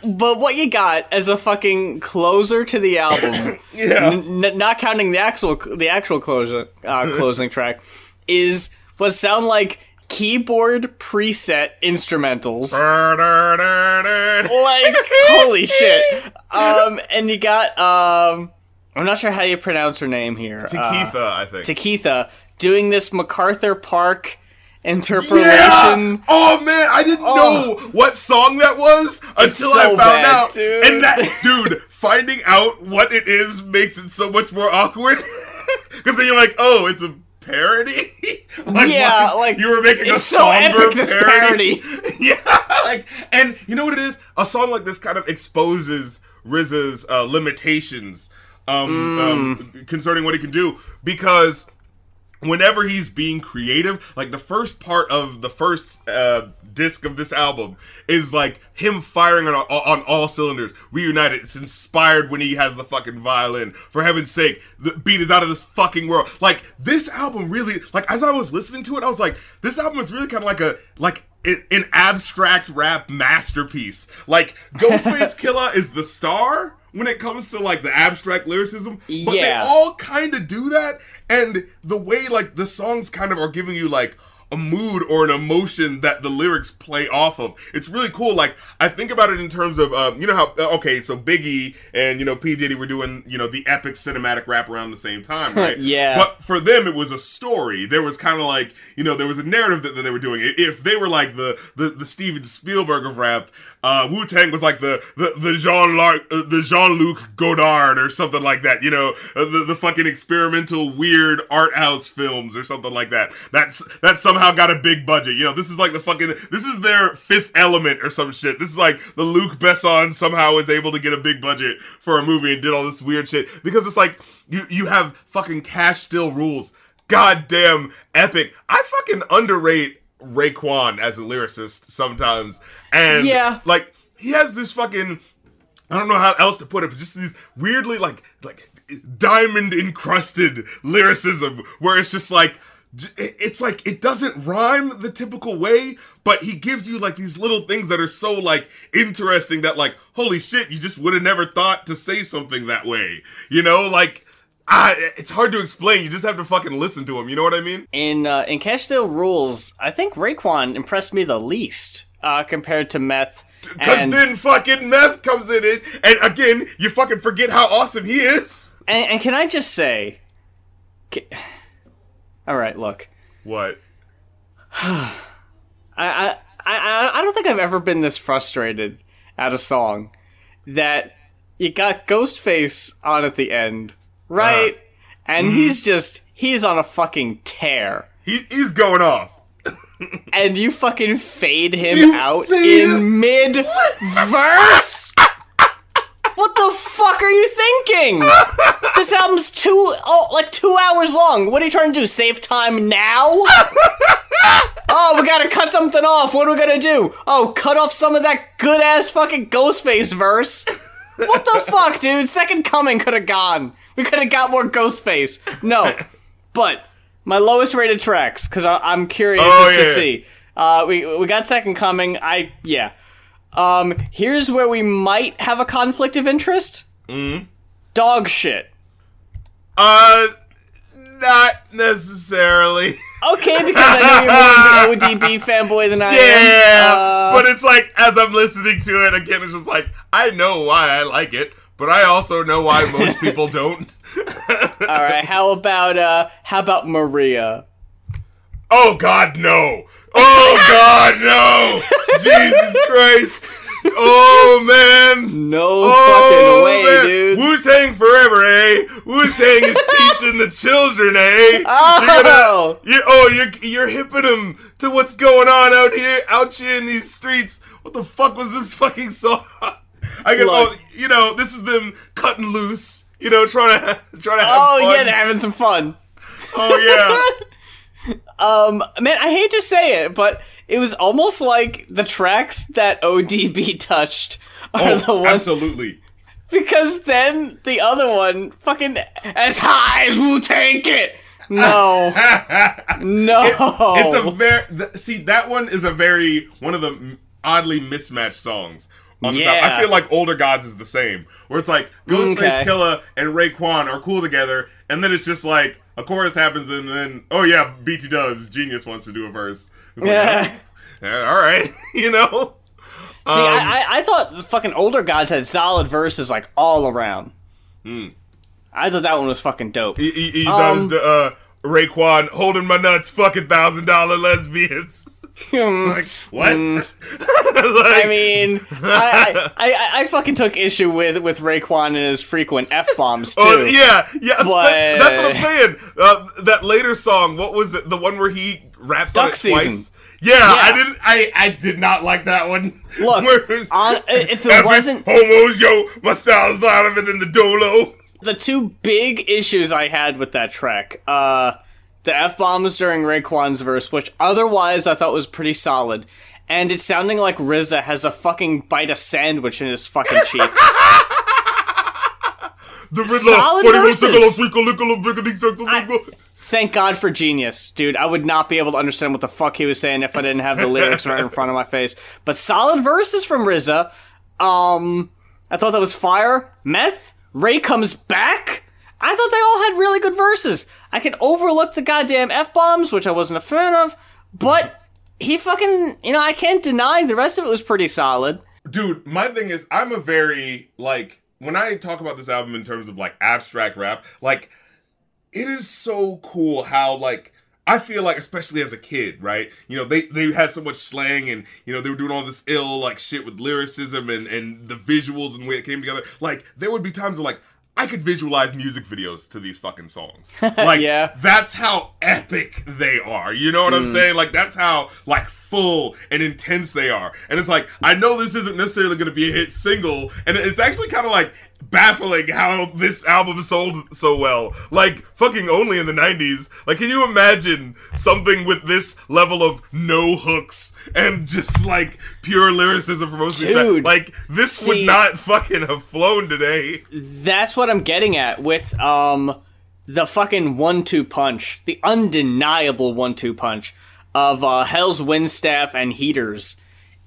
But what you got as a fucking closer to the album, Yeah. n- not counting the actual the actual closure uh, closing track, is what sound like keyboard preset instrumentals. like holy shit. Um, and you got um, I'm not sure how you pronounce her name here. Uh, Tekitha, I think. Tekitha doing this MacArthur Park interpolation. Yeah! Oh man, I didn't Oh. know what song that was until I found bad, out. dude. And that dude, finding out what it is makes it so much more awkward. Because then you're like, oh, it's a parody. like, Yeah, what? like, you were making a it's so somber epic, this parody. yeah, like, and you know what it is? A song like this kind of exposes RZA's uh, limitations um, um, Mm. concerning what he can do because whenever he's being creative, like the first part of the first uh, disc of this album is like him firing on, on all cylinders. Reunited. It's inspired when he has the fucking violin. For heaven's sake, the beat is out of this fucking world. Like this album really, like as I was listening to it, I was like, this album is really kind of like a like an abstract rap masterpiece. Like Ghostface Killah is the star when it comes to like the abstract lyricism, but they all kind of do that and the way like the songs kind of are giving you like a mood or an emotion that the lyrics play off of. It's really cool. Like i think about it in terms of um, you know how uh, okay so biggie and you know p. Diddy were doing you know the epic cinematic rap around the same time right? Yeah. but for them it was a story. There was kind of like you know there was a narrative that, that they were doing. If they were like the the, the steven spielberg of rap uh, Wu Tang was like the the, Jean uh, the Jean Luc Godard or something like that. You know, uh, the the fucking experimental weird art house films or something like that. That's that somehow got a big budget. You know, this is like the fucking this is their Fifth Element or some shit. This is like the Luc Besson somehow was able to get a big budget for a movie and did all this weird shit because it's like you you have fucking cash still rules. Goddamn epic. I fucking underrate Raekwon as a lyricist sometimes. And Yeah. like he has this fucking I don't know how else to put it, but just these weirdly like like diamond encrusted lyricism where it's just like it's like it doesn't rhyme the typical way, but he gives you like these little things that are so like interesting that like holy shit, you just would have never thought to say something that way. You know, like I, it's hard to explain. You just have to fucking listen to him. You know what I mean? In uh, in Cash Still Rules, I think Raekwon impressed me the least uh, compared to Meth. Because then fucking meth comes in it, and again, you fucking forget how awesome he is. and, and can I just say, ca- all right, look, What? I, I I I don't think I've ever been this frustrated at a song that you got Ghostface on at the end, right? Uh, and mm-hmm. he's just he's on a fucking tear. He, he's going off. and you fucking fade him You out fade in mid verse. what the fuck are you thinking? this album's two oh like two hours long. What are you trying to do? Save time now? oh, we gotta cut something off. What are we gonna do? Oh, cut off some of that good ass fucking Ghostface verse. What the fuck, dude? Second Coming could have gone. We could have got more Ghostface. No, but my lowest rated tracks because I'm curious Oh, as to yeah. see. Uh, we we got Second Coming. I yeah. Um, here's where we might have a conflict of interest. Mm. Dog shit. Uh, not necessarily. Okay, because I know you're more of the ODB fanboy than I am. yeah, Uh, but it's like as I'm listening to it again, it's just like I know why I like it, but I also know why most people don't. all right. How about uh? How about Maria? oh God, no! Oh God, no! Jesus Christ! Oh man! No Oh, fucking way, man. dude. Wu Tang forever, eh? Wu Tang is teaching the children, eh? Oh! You're gonna, you, oh, you're you're hipping them to what's going on out here, out here in these streets. What the fuck was this fucking song? I guess, Look. oh, you know, this is them cutting loose. You know, trying to trying to have Oh fun. yeah, they're having some fun. oh yeah. Um, man, I hate to say it, but it was almost like the tracks that ODB touched are Oh, the ones absolutely. because then the other one fucking as high as Wu-Tang Get. No, no. It's a very see that one is a very one of the oddly mismatched songs. Yeah. I feel like Older Gods is the same, where it's like Ghostface Okay. Killer and Raekwon are cool together, and then it's just like a chorus happens, and then oh yeah, BT Dubs Genius wants to do a verse. Like, Yeah. "Yeah, all right, you know. See, I, I I thought the fucking older gods had solid verses like all around. Hmm. I thought that one was fucking dope. He, he, he Um, does the uh, Raekwon holding my nuts, fucking thousand dollar lesbians. like what? Mm. Like, I mean, I, I, I, I fucking took issue with with Raekwon and his frequent f bombs too. Oh yeah, yeah. spe- But- That's what I'm saying. Uh, that later song, what was it? The one where he raps on Duck it twice. Season. Yeah, I didn't. I I did not like that one. Look, on- if it wasn't- homos, yo, my style's out of it in the dolo. the two big issues I had with that track, uh, the f bombs during Raekwon's verse, which otherwise I thought was pretty solid, and it's sounding like RZA has a fucking bite of sandwich in his fucking cheeks. The Riddler, Solid verses. single, freako, lickle, biggity, sexy, lickle. Thank God for Genius, dude. I would not be able to understand what the fuck he was saying if I didn't have the lyrics right in front of my face. But solid verses from RZA. Um, I thought that was fire. Meth. Ray comes back. I thought they all had really good verses. I can overlook the goddamn f bombs, which I wasn't a fan of, but he fucking, you know, I can't deny the rest of it was pretty solid. dude my thing is i'm a very like when i talk about this album in terms of like abstract rap like it is so cool how like I feel like, especially as a kid, right? You know, they they had so much slang, and you know they were doing all this ill like shit with lyricism and and the visuals and the way it came together. Like there would be times of, like I could visualize music videos to these fucking songs. Like Yeah. that's how epic they are. You know what I'm mm. saying? Like that's how like full and intense they are. And it's like I know this isn't necessarily going to be a hit single, and it's actually kind of like baffling how this album sold so well. Like fucking only in the 90s. Like can you imagine something with this level of no hooks and just like pure lyricism for most of the track? Dude, Like this would not fucking have flown today. That's what I'm getting at with um the fucking one-two punch, the undeniable one-two punch of uh, Hellz Wind Staff and Heaters.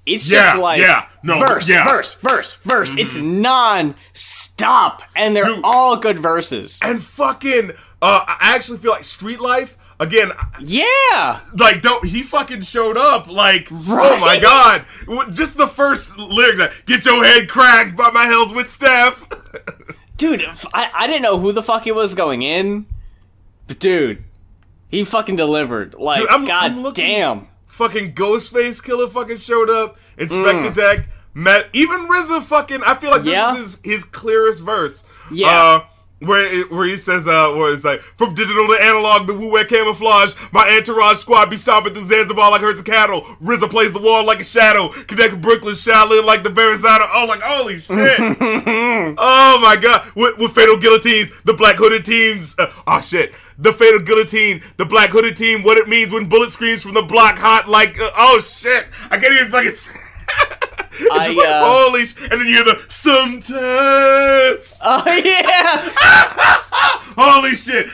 It's just like yeah, no, verse, yeah. Mm-hmm. verse, verse, verse. It's non-stop, and they're Dude. all good verses. And fucking uh I actually feel like Street Life again Yeah, like don't he fucking showed up like oh my god just the first lyric that get your head cracked by my hells with staff dude, I didn't know who the fuck he was going in, but dude, he fucking delivered. Like, Dude, I'm- god I'm looking- damn. Fucking Ghostface Killah fucking showed up Inspector Mm. Deck met even RZA fucking I feel like this Yeah. is his, his clearest verse Yeah. uh, where it, where he says uh where it's like from digital to analog the wu wear camouflage my entourage squad be stomping through Zanzibar like herds of cattle RZA plays the wall like a shadow connect Brooklyn Shaolin like the Verrazano oh like holy shit oh my god with, with fatal guillotines the black hooded teams uh, oh shit the fatal guillotine the black hooded team what it means when bullet screams from the block hot like uh, oh shit I can't even fucking say- It's I, just like uh, holy sh- and then you hear the sometimes Oh yeah. Holy shit,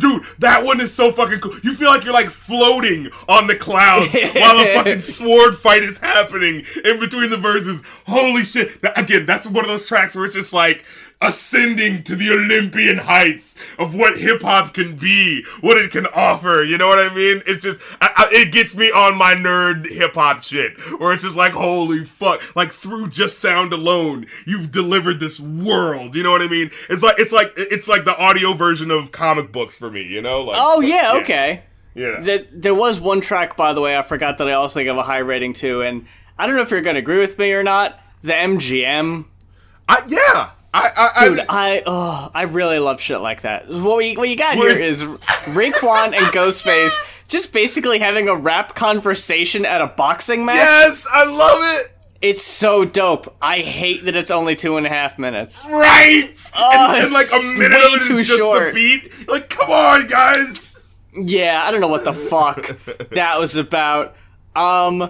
dude! That one is so fucking cool. You feel like you're like floating on the clouds while a fucking sword fight is happening in between the verses. Holy shit! That- again, that's one of those tracks where it's just like ascending to the Olympian heights of what hip hop can be, what it can offer. You know what I mean? It's just I, I, it gets me on my nerd hip hop shit, where it's just like holy fuck! Like through just sound alone, you've delivered this world. You know what I mean? It's like it's like it's like the audio version of comic books for me. You know? Like Oh yeah, okay. Yeah. There, there was one track, by the way, I forgot that I also gave a high rating to, and I don't know if you're gonna agree with me or not. The MGM, I, yeah. I, I, dude, I, I oh, I really love shit like that. What we what you got here is- is Raekwon and Ghostface just basically having a rap conversation at a boxing match. yes, I love it. It's so dope. I hate that it's only two and a half minutes. Right. Oh, and, and like a minute way is too just short. the beat. Like, come on, guys. Yeah, I don't know what the fuck that was about. Um,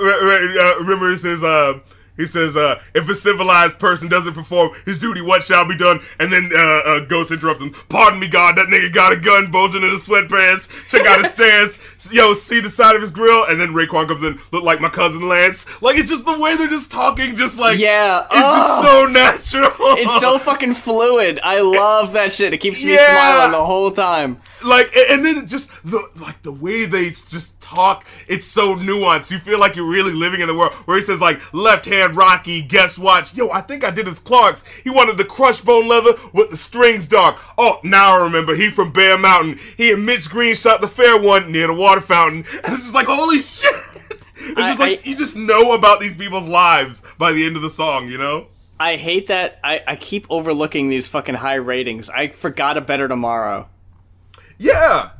Right, right, uh, remember, it says, uh, he says, uh, if a civilized person doesn't perform his duty, what shall be done? And then uh, uh, Ghost interrupts him. Pardon me, God, that nigga got a gun bulging in his sweatpants. Check out his stance. Yo, see the side of his grill. And then Raekwon comes in, look like my cousin Lance. Like, it's just the way they're just talking, just like, Yeah, It's just so natural. it's so fucking fluid. I love that shit. It keeps me Yeah. smiling the whole time. like and then just the like the way they just talk it's so nuanced. You feel like you're really living in the world where he says like left hand rocky guess watch yo i think i did his clarks he wanted the crushed bone leather with the strings dark oh now i remember. He from bear mountain. He and mitch green shot the fair one near the water fountain. And it's just like holy shit. It's just I- like I- you just know about these people's lives by the end of the song you know? I hate that. I, I keep overlooking these fucking high ratings. I forgot a better tomorrow. yeah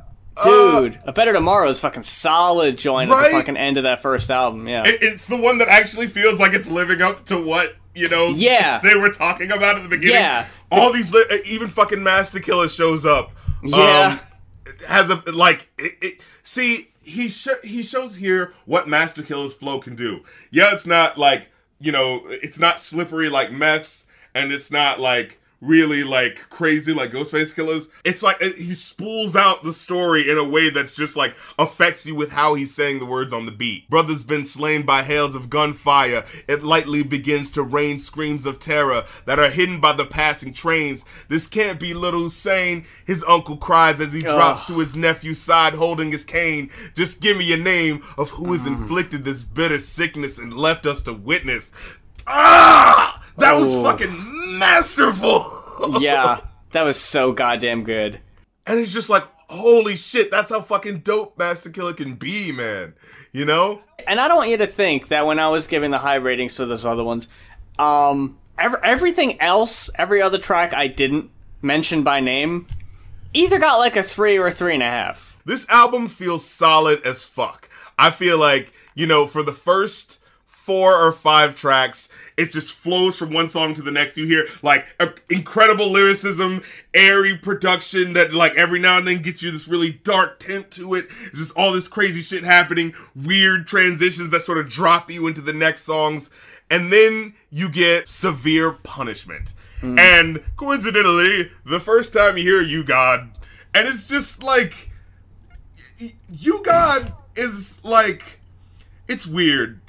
Uh, Dude, a better tomorrow is fucking solid joint at the fucking end of that first album. Yeah. It, it's the one that actually feels like it's living up to what you know. Yeah. they were talking about at the beginning. Yeah. all these li- even fucking Masta Killa shows up. Yeah. um, has a like. It, it, see, he sh- he shows here what Masta Killa's flow can do. Yeah, it's not like you know, it's not slippery like meths, and it's not like really like crazy like Ghostface Killah's. It's like uh, he spools out the story in a way that's just like affects you with how he's saying the words on the beat. Brother's been slain by hails of gunfire. It lightly begins to rain screams of terror that are hidden by the passing trains. This can't be little Hussein. His uncle cries as he drops to his nephew's side holding his cane. Just give me a name of who has inflicted this bitter sickness and left us to witness. Ah! That was Oh. fucking masterful. yeah. That was so goddamn good. And it's just like, holy shit, that's how fucking dope Masta Killa can be, man. You know? And I don't want you to think that when I was giving the high ratings for those other ones, um, ev- everything else, every other track I didn't mention by name, either got like a three or a three and a half. This album feels solid as fuck. I feel like, you know, for the first four or five tracks, it just flows from one song to the next. You hear like a- incredible lyricism, airy production that like every now and then gets you this really dark tint to it. It's just all this crazy shit happening, weird transitions that sort of drop you into the next songs. And then you get severe punishment. Hmm. And coincidentally, the first time you hear U-God, and it's just like U-God is like it's weird.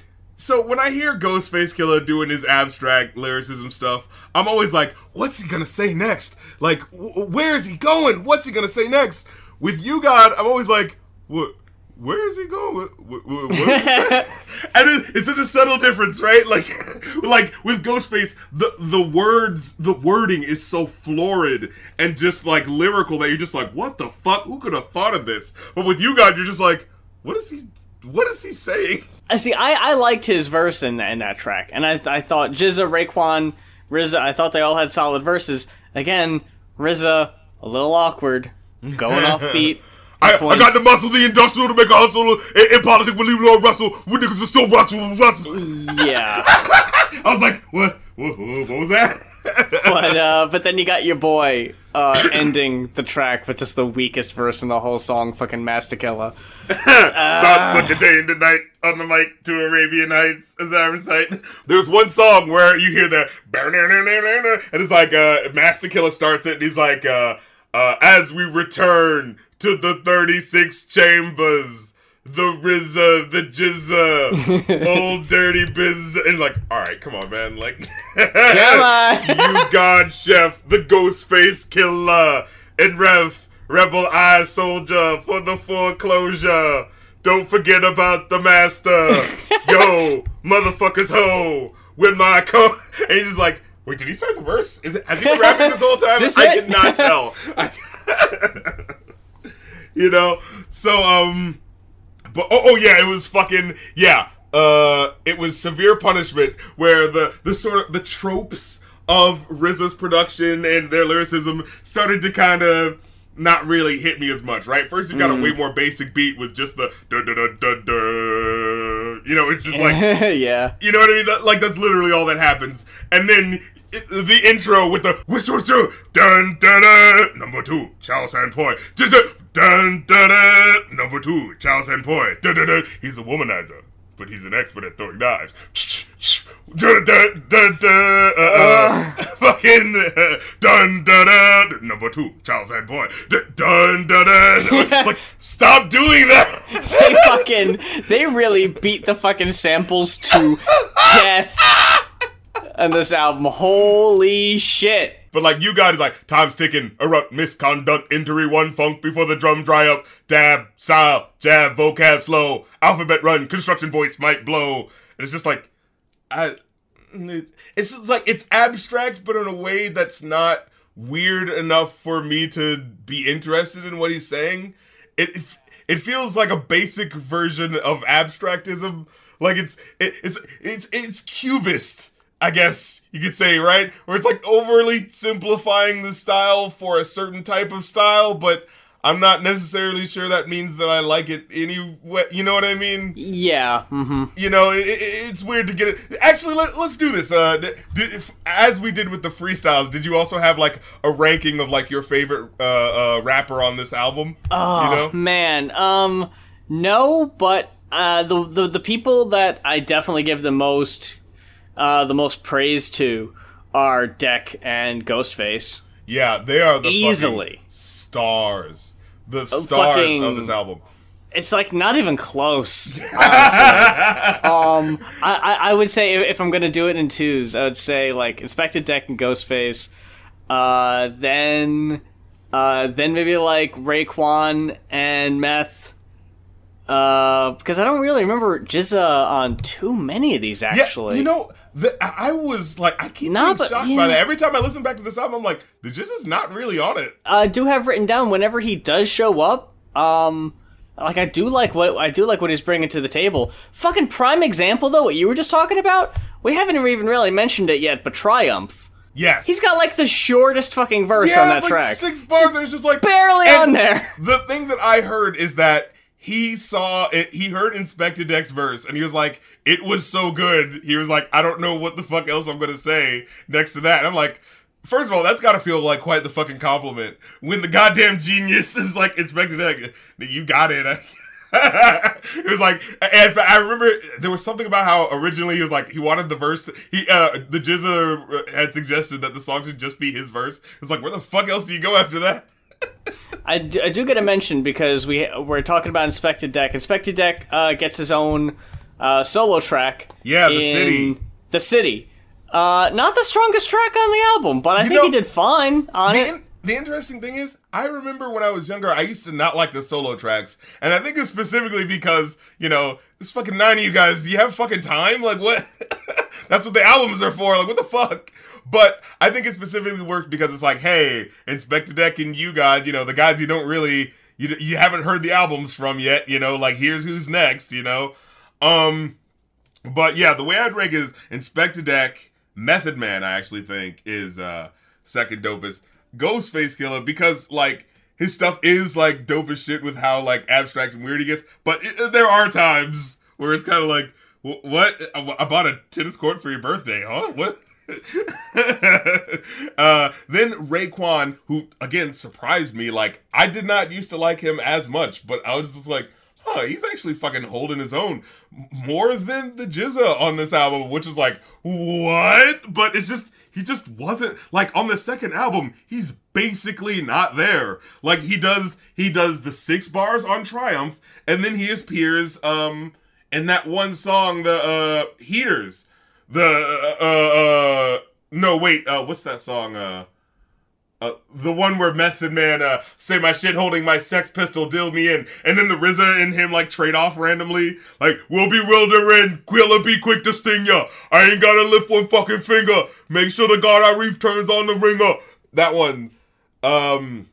So when I hear Ghostface Killah doing his abstract lyricism stuff, I'm always like, what's he gonna say next? Like, w- where is he going? What's he gonna say next? With U-God, I'm always like, what? Where is he going? What, what, what, what is and it, it's such a subtle difference, right? Like, like with Ghostface, the the words, the wording is so florid and just like lyrical that you're just like, what the fuck? Who could have thought of this? But with U-God, you're just like, what is he? What is he saying? I see. I, I liked his verse in, in that track, and I I thought GZA, Raekwon, RZA. I thought they all had solid verses. Again, RZA a little awkward, going off beat. I, I got the muscle, the industrial to make a hustle. In, in politics, believe it or Russell, we niggas are still Russell. Russell. yeah. I was like, what? What, what, what was that? But uh, but then you got your boy uh, ending the track with just the weakest verse in the whole song, fucking Masta Killa. Not such a day and a night on the mic to Arabian Nights, as I recite. There's one song where you hear the and it's like uh, Masta Killa starts it, and he's like, uh, uh, as we return to the 36 chambers. The RZA, the GZA, old dirty biz, and like, all right, come on, man, like, Come on. U-God Chef, the Ghostface Killah, and Rev, Rebel Eye Soldier for the foreclosure. Don't forget about the master. Yo, motherfuckers ho. With my co and he's like, wait, did he start the verse? Is it, has he been rapping this whole time? This I it? did not tell. you know? So um but oh, oh yeah, it was fucking yeah. Uh, it was severe punishment where the the sort of the tropes of RZA's production and their lyricism started to kind of not really hit me as much. Right, first you got a way more basic beat with just the da da da da da, You know, it's just like yeah. you know what I mean? That, like that's literally all that happens. And then it, the intro with the whistle whistle dun dun dun number two Charles and Poi dun dun dun number two Charles and Poi dun dun dun he's a womanizer but he's an expert at throwing knives. Dun dun dun dun. Uh, uh, fucking uh, dun dun dun. Number two, Charles and Boy. Dun dun dun. dun. like, stop doing that. They fucking they really beat the fucking samples to death on this album. Holy shit. But like you guys, like time's ticking, erupt, misconduct, injury, one funk before the drum dry up, dab, style, jab, vocab slow, alphabet run, construction voice might blow. And it's just like, I, it's like it's abstract, but in a way that's not weird enough for me to be interested in what he's saying. It it feels like a basic version of abstractism. Like it's it, it's it's it's cubist I guess you could say, right? Where it's like overly simplifying the style for a certain type of style, but I'm not necessarily sure that means that I like it anyway. You know what I mean? Yeah. Mm-hmm. You know, it, it, it's weird to get it. Actually, let, us do this. Uh, did, if, as we did with the freestyles, did you also have like a ranking of like your favorite uh, uh, rapper on this album? Oh you know? man, um, no, but uh, the, the the people that I definitely give the most uh, the most praise to are Deck and Ghostface. Yeah, they are the easily stars, the stars fucking, of this album. It's like not even close. Um, I, I would say if I'm gonna do it in twos, I would say like Inspectah Deck and Ghostface, uh, then, uh, then maybe like Raekwon and Meth uh, because I don't really remember GZA on too many of these actually. Yeah, you know, the, I was like, I keep Nah, being but- shocked yeah. by that. Every time I listen back to this album, I'm like, the jizz is not really on it. I do have written down whenever he does show up. Um, like I do like what I do like what he's bringing to the table. Fucking prime example though, what you were just talking about. We haven't even really mentioned it yet, but Triumph. Yes, He's got like the shortest fucking verse yeah, on that like track. six bars, there's just like Barely on there. The thing that I heard is that he saw it. He heard Inspectah Deck's verse, and he was like, "It was so good." He was like, "I don't know what the fuck else I'm gonna say next to that." And I'm like. First of all, that's gotta feel like quite the fucking compliment when the goddamn genius is like Inspectah Deck. You got it. it was like, and I remember there was something about how originally he was like he wanted the verse. He uh the GZA had suggested that the song should just be his verse. It's like, where the fuck else do you go after that? I do, I do get a mention because we we're talking about Inspectah Deck. Inspectah Deck uh, gets his own uh, solo track. Yeah, The City. The city. Uh, not the strongest track on the album, but I You think know, he did fine on The, it. in- the interesting thing is, I remember when I was younger, I used to not like the solo tracks, and I think it's specifically because you know this fucking nine of you guys. Do you have fucking time? Like what? That's what the albums are for. Like what the fuck? But I think it specifically works because it's like, hey, Inspectah Deck and you guys, you know, the guys you don't really, you you haven't heard the albums from yet. You know, like here's who's next. You know, um, but yeah, the way I'd rank is Inspectah Deck, Method Man. I actually think is uh second dopest. Ghostface Killah because like his stuff is like dope as shit with how like abstract and weird he gets. But it, there are times where it's kind of like, "Wh- what? I I bought a tennis court for your birthday, huh? What? uh, then Raekwon, who again surprised me. Like I did not used to like him as much, but I was just like, huh, he's actually fucking holding his own more than the GZA on this album, which is like, what? But it's just he just wasn't like on the second album. He's basically not there. Like he does he does the six bars on Triumph, and then he appears um in that one song, the uh Heaters. The uh uh no wait, uh what's that song? Uh uh, the one where Method Man uh, say my shit holding my sex pistol deal me in, and then the RZA and him like trade off randomly, like we'll be wildering, Quilla be quick to sting ya. I ain't gotta lift one fucking finger. Make sure the guard I reef turns on the ringer. That one, um,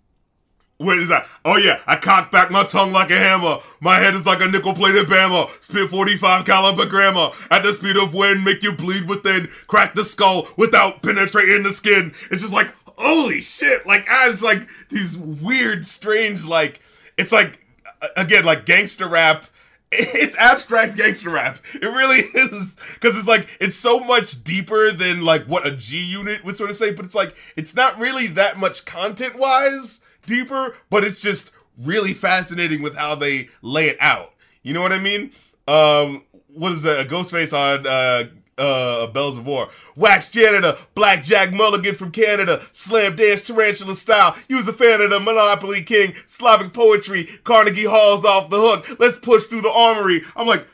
what is that? Oh yeah, I cock back my tongue like a hammer. My head is like a nickel-plated bama. Spit 45 caliber grammar at the speed of wind, make you bleed within. Crack the skull without penetrating the skin. It's just like holy shit! Like as like these weird, strange, like it's like again like gangster rap it's abstract gangster rap. It really is because it's like it's so much deeper than like what a G unit would sort of say, but it's like it's not really that much content wise deeper, but it's just really fascinating with how they lay it out. You know what I mean? Um, what is that? A Ghostface on uh, uh, Bells of War. Wax Janitor, Blackjack Mulligan from Canada, Slam Dance Tarantula Style. You was a fan of the Monopoly King, Slavic Poetry, Carnegie Hall's off the hook. Let's push through the armory. I'm like,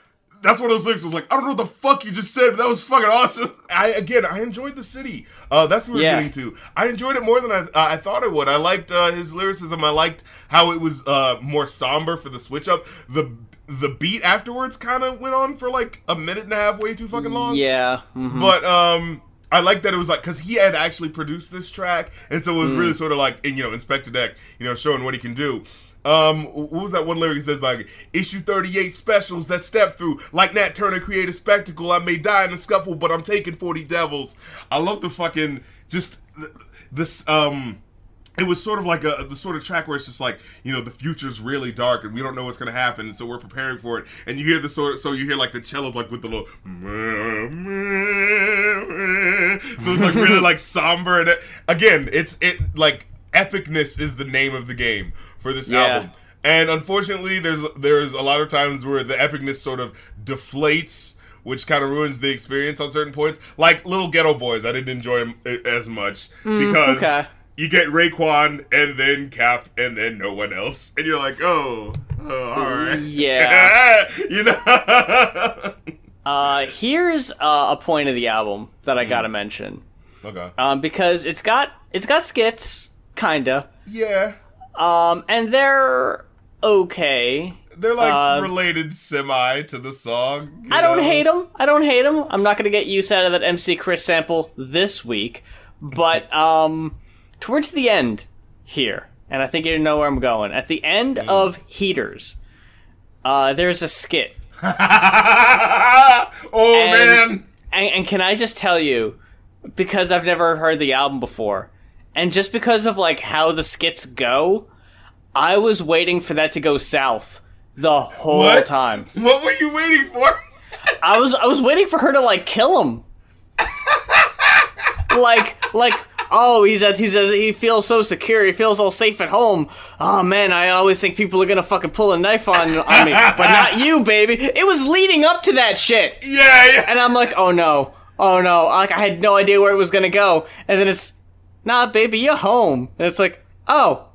that's one of those lyrics. I was like, I don't know what the fuck you just said, but that was fucking awesome. I again, I enjoyed the city. Uh, that's what we're Yeah. getting to. I enjoyed it more than I uh, I thought I would. I liked uh, his lyricism. I liked how it was uh, more somber for the switch up. The the beat afterwards kind of went on for like a minute and a half, way too fucking long. Yeah. mhm. But um, I like that it was like because he had actually produced this track, and so it was Mm. really sort of like you know Inspectah Deck, you know, showing what he can do. Um, what was that one lyric? He says like issue thirty eight specials that step through like Nat Turner create a spectacle. I may die in a scuffle, but I'm taking forty devils. I love the fucking just this um it was sort of like a the sort of track where it's just like you know the future's really dark and we don't know what's gonna happen and so we're preparing for it and you hear the sort of, so you hear like the cellos like with the little so it's like really like somber and it, again it's it like epicness is the name of the game for this Yeah. album and unfortunately there's there's a lot of times where the epicness sort of deflates which kind of ruins the experience on certain points like little ghetto boys i didn't enjoy as much because okay. you get Raekwon and then Cap and then no one else, and you're like, oh, oh all right, Yeah. you know. Uh, here's uh, a point of the album that I Mm. gotta mention. okay. Um, because it's got it's got skits, kinda. Yeah, Um, and they're okay. they're like Uh, related semi to the song. I don't know? hate them. I don't hate them. I'm not gonna get use out of that MC Chris sample this week, but um, towards the end here, and I think you know where I'm going. At the end Mm. of Heaters, uh, there's a skit, oh And- man, and, and can I just tell you, because I've never heard the album before, and just because of like how the skits go, I was waiting for that to go south the whole What? time. what were you waiting for? I was I was waiting for her to like kill him. like like oh he's at he's at, he feels so secure he feels all safe at home. Oh man, I always think people are gonna fucking pull a knife on on me, but not you, baby. It was leading up to that shit, yeah, yeah. and I'm like, oh no, oh no, like I had no idea where it was gonna go, and then it's nah, baby, you're home, and it's like oh,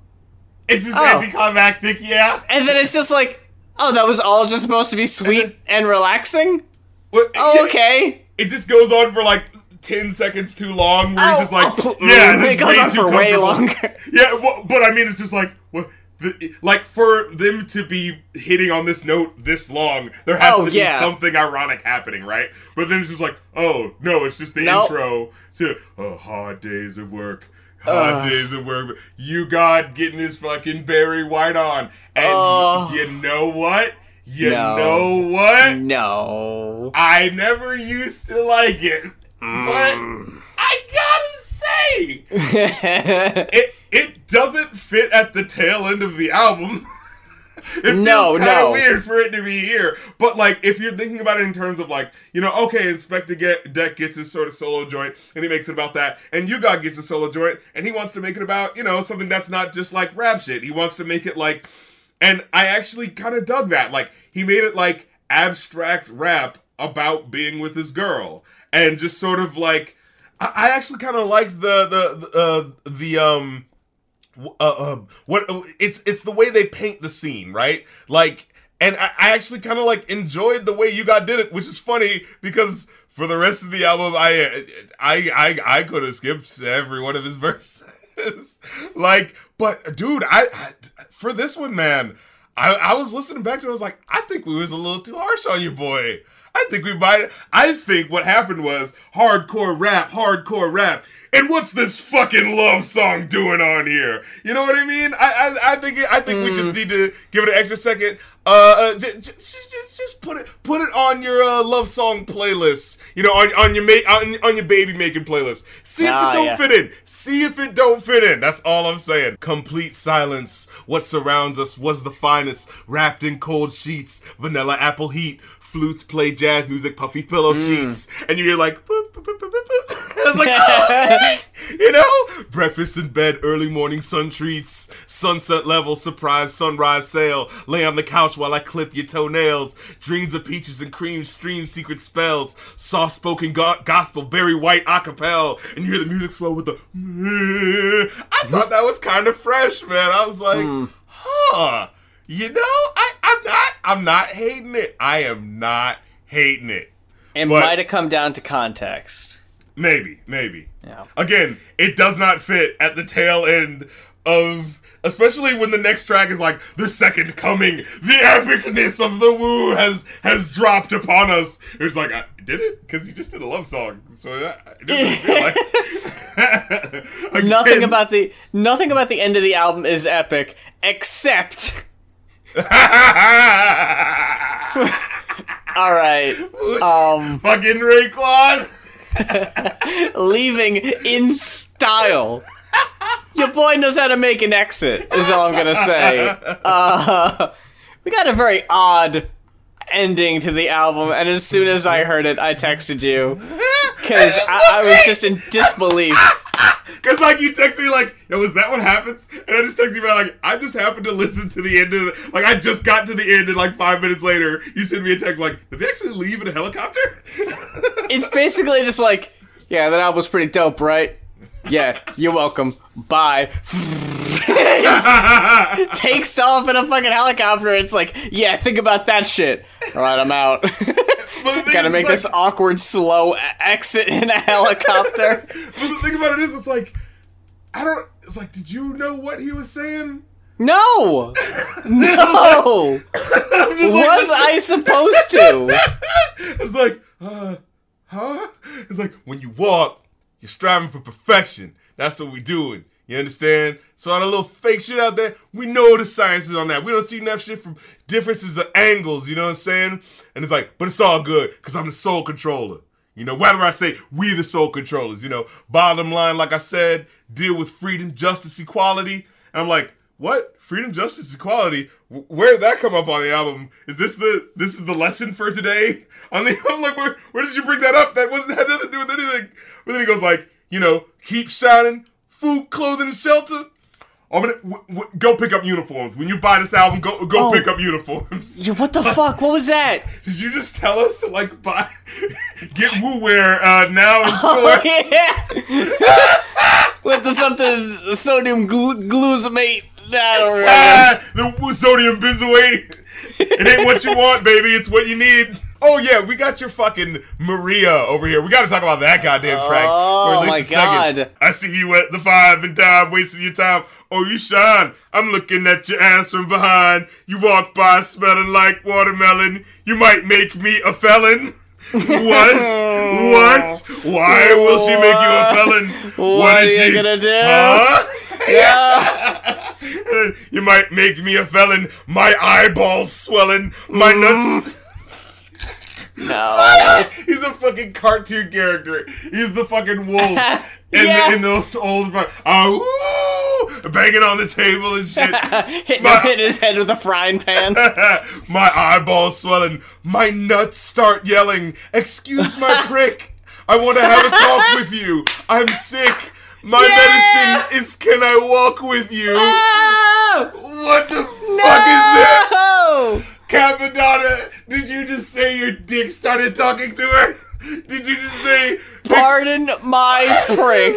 It's just Oh. anticlimactic, yeah. and then it's just like oh that was all just supposed to be sweet and relaxing. What- Oh okay. It just goes on for like. 10 seconds too long where Oh, he's just like oh, yeah it goes on for way longer. Yeah, well, but I mean, it's just like, what, the, like for them to be hitting on this note this long, there has Oh, to be yeah. something ironic happening, right? But then it's just like, oh no, it's just the Nope. intro to oh, hard days of work, hard days of work. U-God getting his fucking Barry White on, and Oh. you know what? You No. know what? No. I never used to like it, but Mm. I gotta say it it doesn't fit at the tail end of the album. it No, feels kind of no. weird for it to be here. But like, if you're thinking about it in terms of like, you know, okay, Inspector Get Deck gets his sort of solo joint, and he makes it about that, and U-God gets a solo joint, and he wants to make it about, you know, something that's not just like rap shit. He wants to make it like, and I actually kind of dug that. Like, he made it like abstract rap about being with his girl, and just sort of like. I I actually kind of liked the the the, uh, the um uh, uh, what it's it's the way they paint the scene, right? Like, and I, I actually kind of like enjoyed the way you got did it, which is funny because for the rest of the album, I I I I could have skipped every one of his verses, like, but dude, I, I for this one, man. I, I was listening back to it. I was like, I think we was a little too harsh on you, boy. I think we might. I think what happened was hardcore rap, hardcore rap, and what's this fucking love song doing on here? You know what I mean? I I, I think it, I think we just need to give it an extra second. Uh, uh j- j- just, just put it put it on your uh, love song playlist. You know, on on your ma- on, on your baby making playlist. See if Ah, it don't yeah. fit in. See if it don't fit in. That's all I'm saying. Complete silence. What surrounds us was the finest, wrapped in cold sheets, vanilla apple heat. Flutes play jazz music, puffy pillow Mm. sheets, and you're like, boop, boop, boop. I was like, oh, okay. you know, breakfast in bed, early morning sun treats, sunset level, surprise sunrise sale, Lay on the couch while I clip your toenails. Dreams of peaches and cream, stream secret spells. Soft spoken go- gospel, berry white acapella, and you hear the music swell with the. I thought that was kind of fresh, man. I was like, huh. You know, I, I'm not. I'm not hating it. I am not hating it. It But- might have come down to context. Maybe, maybe. Yeah. Again, it does not fit at the tail end of, especially when the next track is like the second coming. The epicness of the woo has has dropped upon us. It's like, I, did it? Because you just did a love song, so I, didn't feel like. Nothing about the nothing about the end of the album is epic, except all right, um, fucking Raekwon. leaving in style. Your boy knows how to make an exit. Is all I'm gonna say. Uh, we got a very odd ending to the album, and as soon as I heard it, I texted you because I, I was just in disbelief. Cause like you text me like, yo, is that what happens? And I just text you back like, I just happened to listen to the end of the, like I just got to the end and like five minutes later, you send me a text like, does he actually leave in a helicopter? It's basically just like, yeah, that album's pretty dope, right? Yeah, you're welcome. Bye. Takes off in a fucking helicopter. It's like, yeah, think about that shit. All right, I'm out. But the thing Gotta make it's this awkward, slow exit in a helicopter. But the thing about it is, it's like, I don't. It's like, did you know what he was saying? No, no. Was I supposed to? It's like, uh, huh? It's like when you walk, you're striving for perfection. That's what we're doing. You understand? So all the little fake shit out there, we know the science is on that. We don't see enough shit from differences of angles. You know what I'm saying? And it's like, but it's all good because I'm the soul controller. You know, whether I say we the soul controllers, you know, bottom line, like I said, deal with freedom, justice, equality. And I'm like, what? Freedom, justice, equality? Where did that come up on the album? Is this the this is the lesson for today? On the I'm like, where, where did you bring that up? That wasn't had nothing to do with anything. But then he goes like, you know, keep shining, food, clothing, and shelter. I'm gonna w- w- go pick up uniforms. When you buy this album, go go Oh. pick up uniforms. Yeah, what the fuck? What was that? Did you just tell us to like buy get Wu Wear uh, now in Oh, store? yeah. With the something sodium glu- glutamate. I don't remember. Ah, the sodium benzoate. It ain't what you want, baby. It's what you need. Oh yeah, we got your fucking Maria over here. We got to talk about that goddamn track Oh, for at least my a second. God. I see you at the five and dime, wasting your time. Oh, you shine. I'm looking at your ass from behind. You walk by smelling like watermelon. You might make me a felon. what? What? Why will she make you a felon? What is are you she- gonna do? Huh? Yeah. you might make me a felon. My eyeballs swelling. My Mm. nuts. No. He's a fucking cartoon character. He's the fucking wolf. In, Yeah. the, in those old, oh, woo, banging on the table and shit. Hitting My- him in his head with a frying pan. my eyeballs swelling. My nuts start yelling. Excuse my prick. I want to have a talk with you. I'm sick. My Yeah. medicine is can I walk with you? Oh! What the fuck is this? Cappadonna, did you just say your dick started talking to her? Did you just say Pardon my prick.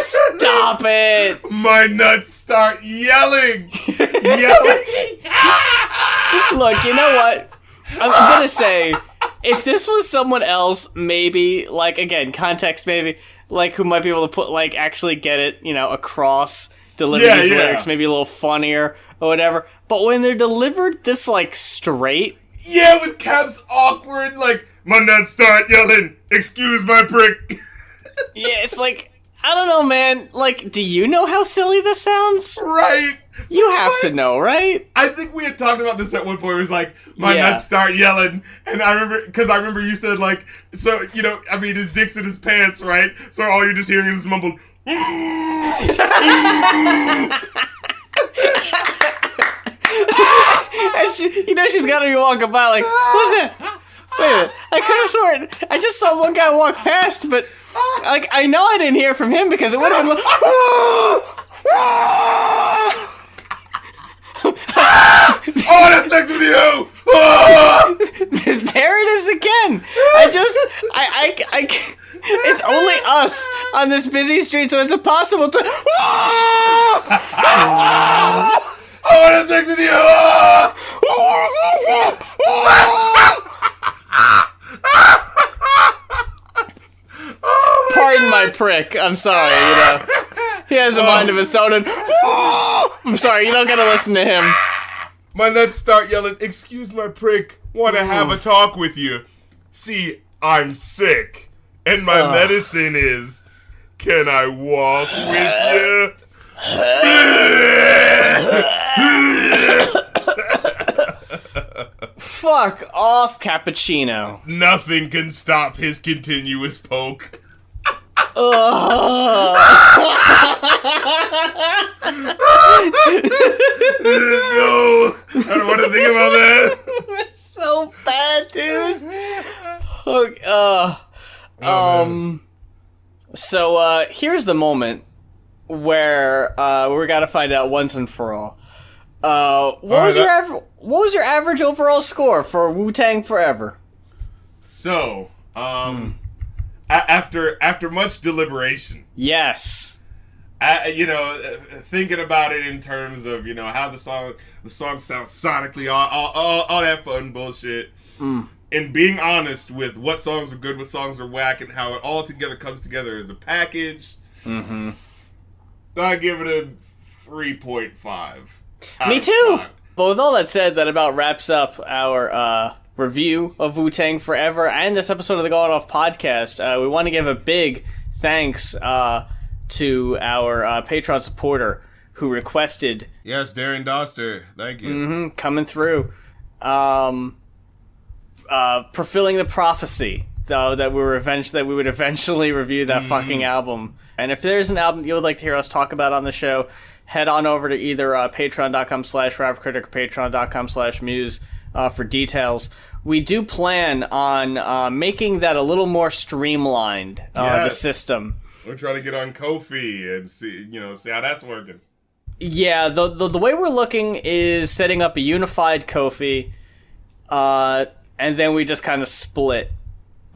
Stop it. My nuts start yelling. yelling. Look, you know what? I'm gonna say, if this was someone else, maybe, like, again, context maybe, like, who might be able to put, like, actually get it, you know, across, deliver Yeah, these yeah. lyrics, maybe a little funnier or whatever. But when they're delivered this, like, straight, Yeah, with Cap's awkward, like, my nuts start yelling. Excuse my prick. Yeah, it's like I don't know, man. Like, do you know how silly this sounds? right. You have to know, right? I think we had talked about this at one point. It was like my Yeah. nuts start yelling, and I remember because I remember you said like so you know I mean his dick's in his pants, right? So all you're just hearing is mumbled. And she, you know she's got to be walking by like, what's that? Wait a minute. I could have sworn I just saw one guy walk past, but like I know I didn't hear from him because it would have been like, want to sex with you. Ah! there it is again. I just I I, I it's only us on this busy street, so it's impossible to. I want to have sex with you. Pardon my prick. I'm sorry. You know, he has a oh. mind of his own, and I'm sorry. You don't gotta listen to him. My nuts start yelling, Excuse my prick, want to have a talk with you. See, I'm sick, and my ah. medicine is, Can I walk with you? Fuck off, cappuccino. Nothing can stop his continuous poke. no, I don't want to think about that. so bad, dude. Okay, uh, um, so uh, here's the moment where uh, we got to find out once and for all. Uh, what All was right, your that- what was your average overall score for Wu Tang Forever? So, um, a- after after much deliberation, Yes. I, you know, uh, thinking about it in terms of you know how the song the song sounds sonically, all all, all, all that fun bullshit, and being honest with what songs are good, what songs are whack, and how it all together comes together as a package. Mm-hmm. I give it a three point five. Me too. But with all that said, that about wraps up our uh, review of Wu Tang Forever and this episode of the Going Off podcast. Uh, we want to give a big thanks uh, to our uh, Patreon supporter who requested Yes, Darren Doster, thank you. Mm-hmm, coming through, um, uh, fulfilling the prophecy. Though that we were eventually that we would eventually review that fucking album. And if there's an album you would like to hear us talk about on the show, head on over to either uh, patreon.com slash rapcritic or patreon.com slash mues uh, for details. We do plan on uh, making that a little more streamlined, uh, the system. We're trying to get on Ko-fi and see, you know, see how that's working. Yeah, the, the the way we're looking is setting up a unified Ko-fi, uh, and then we just kind of split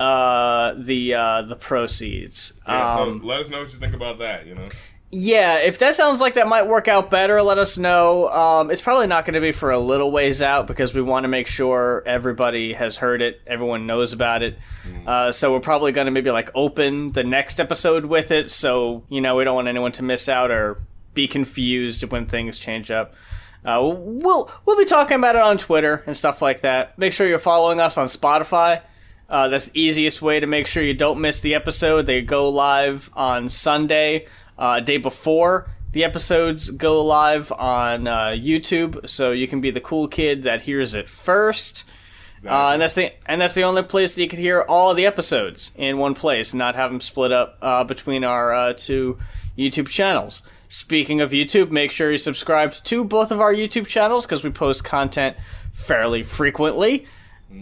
uh, the uh, the proceeds. Yeah, um, so let us know what you think about that. You know, yeah, if that sounds like that might work out better, let us know. Um, it's probably not going to be for a little ways out because we want to make sure everybody has heard it, everyone knows about it. Uh, so we're probably going to maybe like open the next episode with it, so you know we don't want anyone to miss out or be confused when things change up. Uh, we'll we'll be talking about it on Twitter and stuff like that. Make sure you're following us on Spotify. Uh, that's the easiest way to make sure you don't miss the episode. They go live on Sunday, uh, day before the episodes go live on uh, YouTube, so you can be the cool kid that hears it first. Uh, and that's the and that's the only place that you can hear all of the episodes in one place, and not have them split up uh, between our uh, two YouTube channels. Speaking of YouTube, make sure you subscribe to both of our YouTube channels because we post content fairly frequently.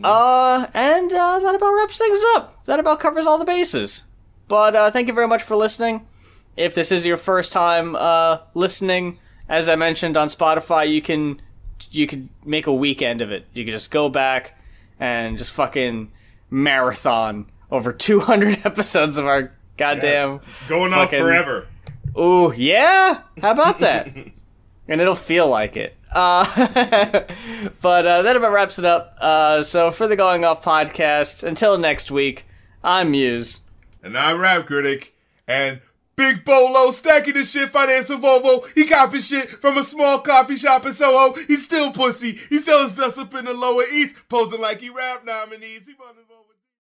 Uh, and uh, that about wraps things up. That about covers all the bases. But uh, thank you very much for listening. If this is your first time uh, listening, as I mentioned on Spotify, you can you can make a weekend of it. You can just go back and just fucking marathon over 200 episodes of our goddamn. going on fucking- forever. Ooh, yeah. How about that? and it'll feel like it. Uh, but uh, that about wraps it up. Uh, so for the Going Off podcast, until next week, I'm Mues. And I'm Rap Critic. And Big Bolo stacking his shit, finance a Volvo. He copy shit from a small coffee shop in Soho. He's still pussy. He sells dust up in the lower east, posing like he rap nominees. He won the Volvo.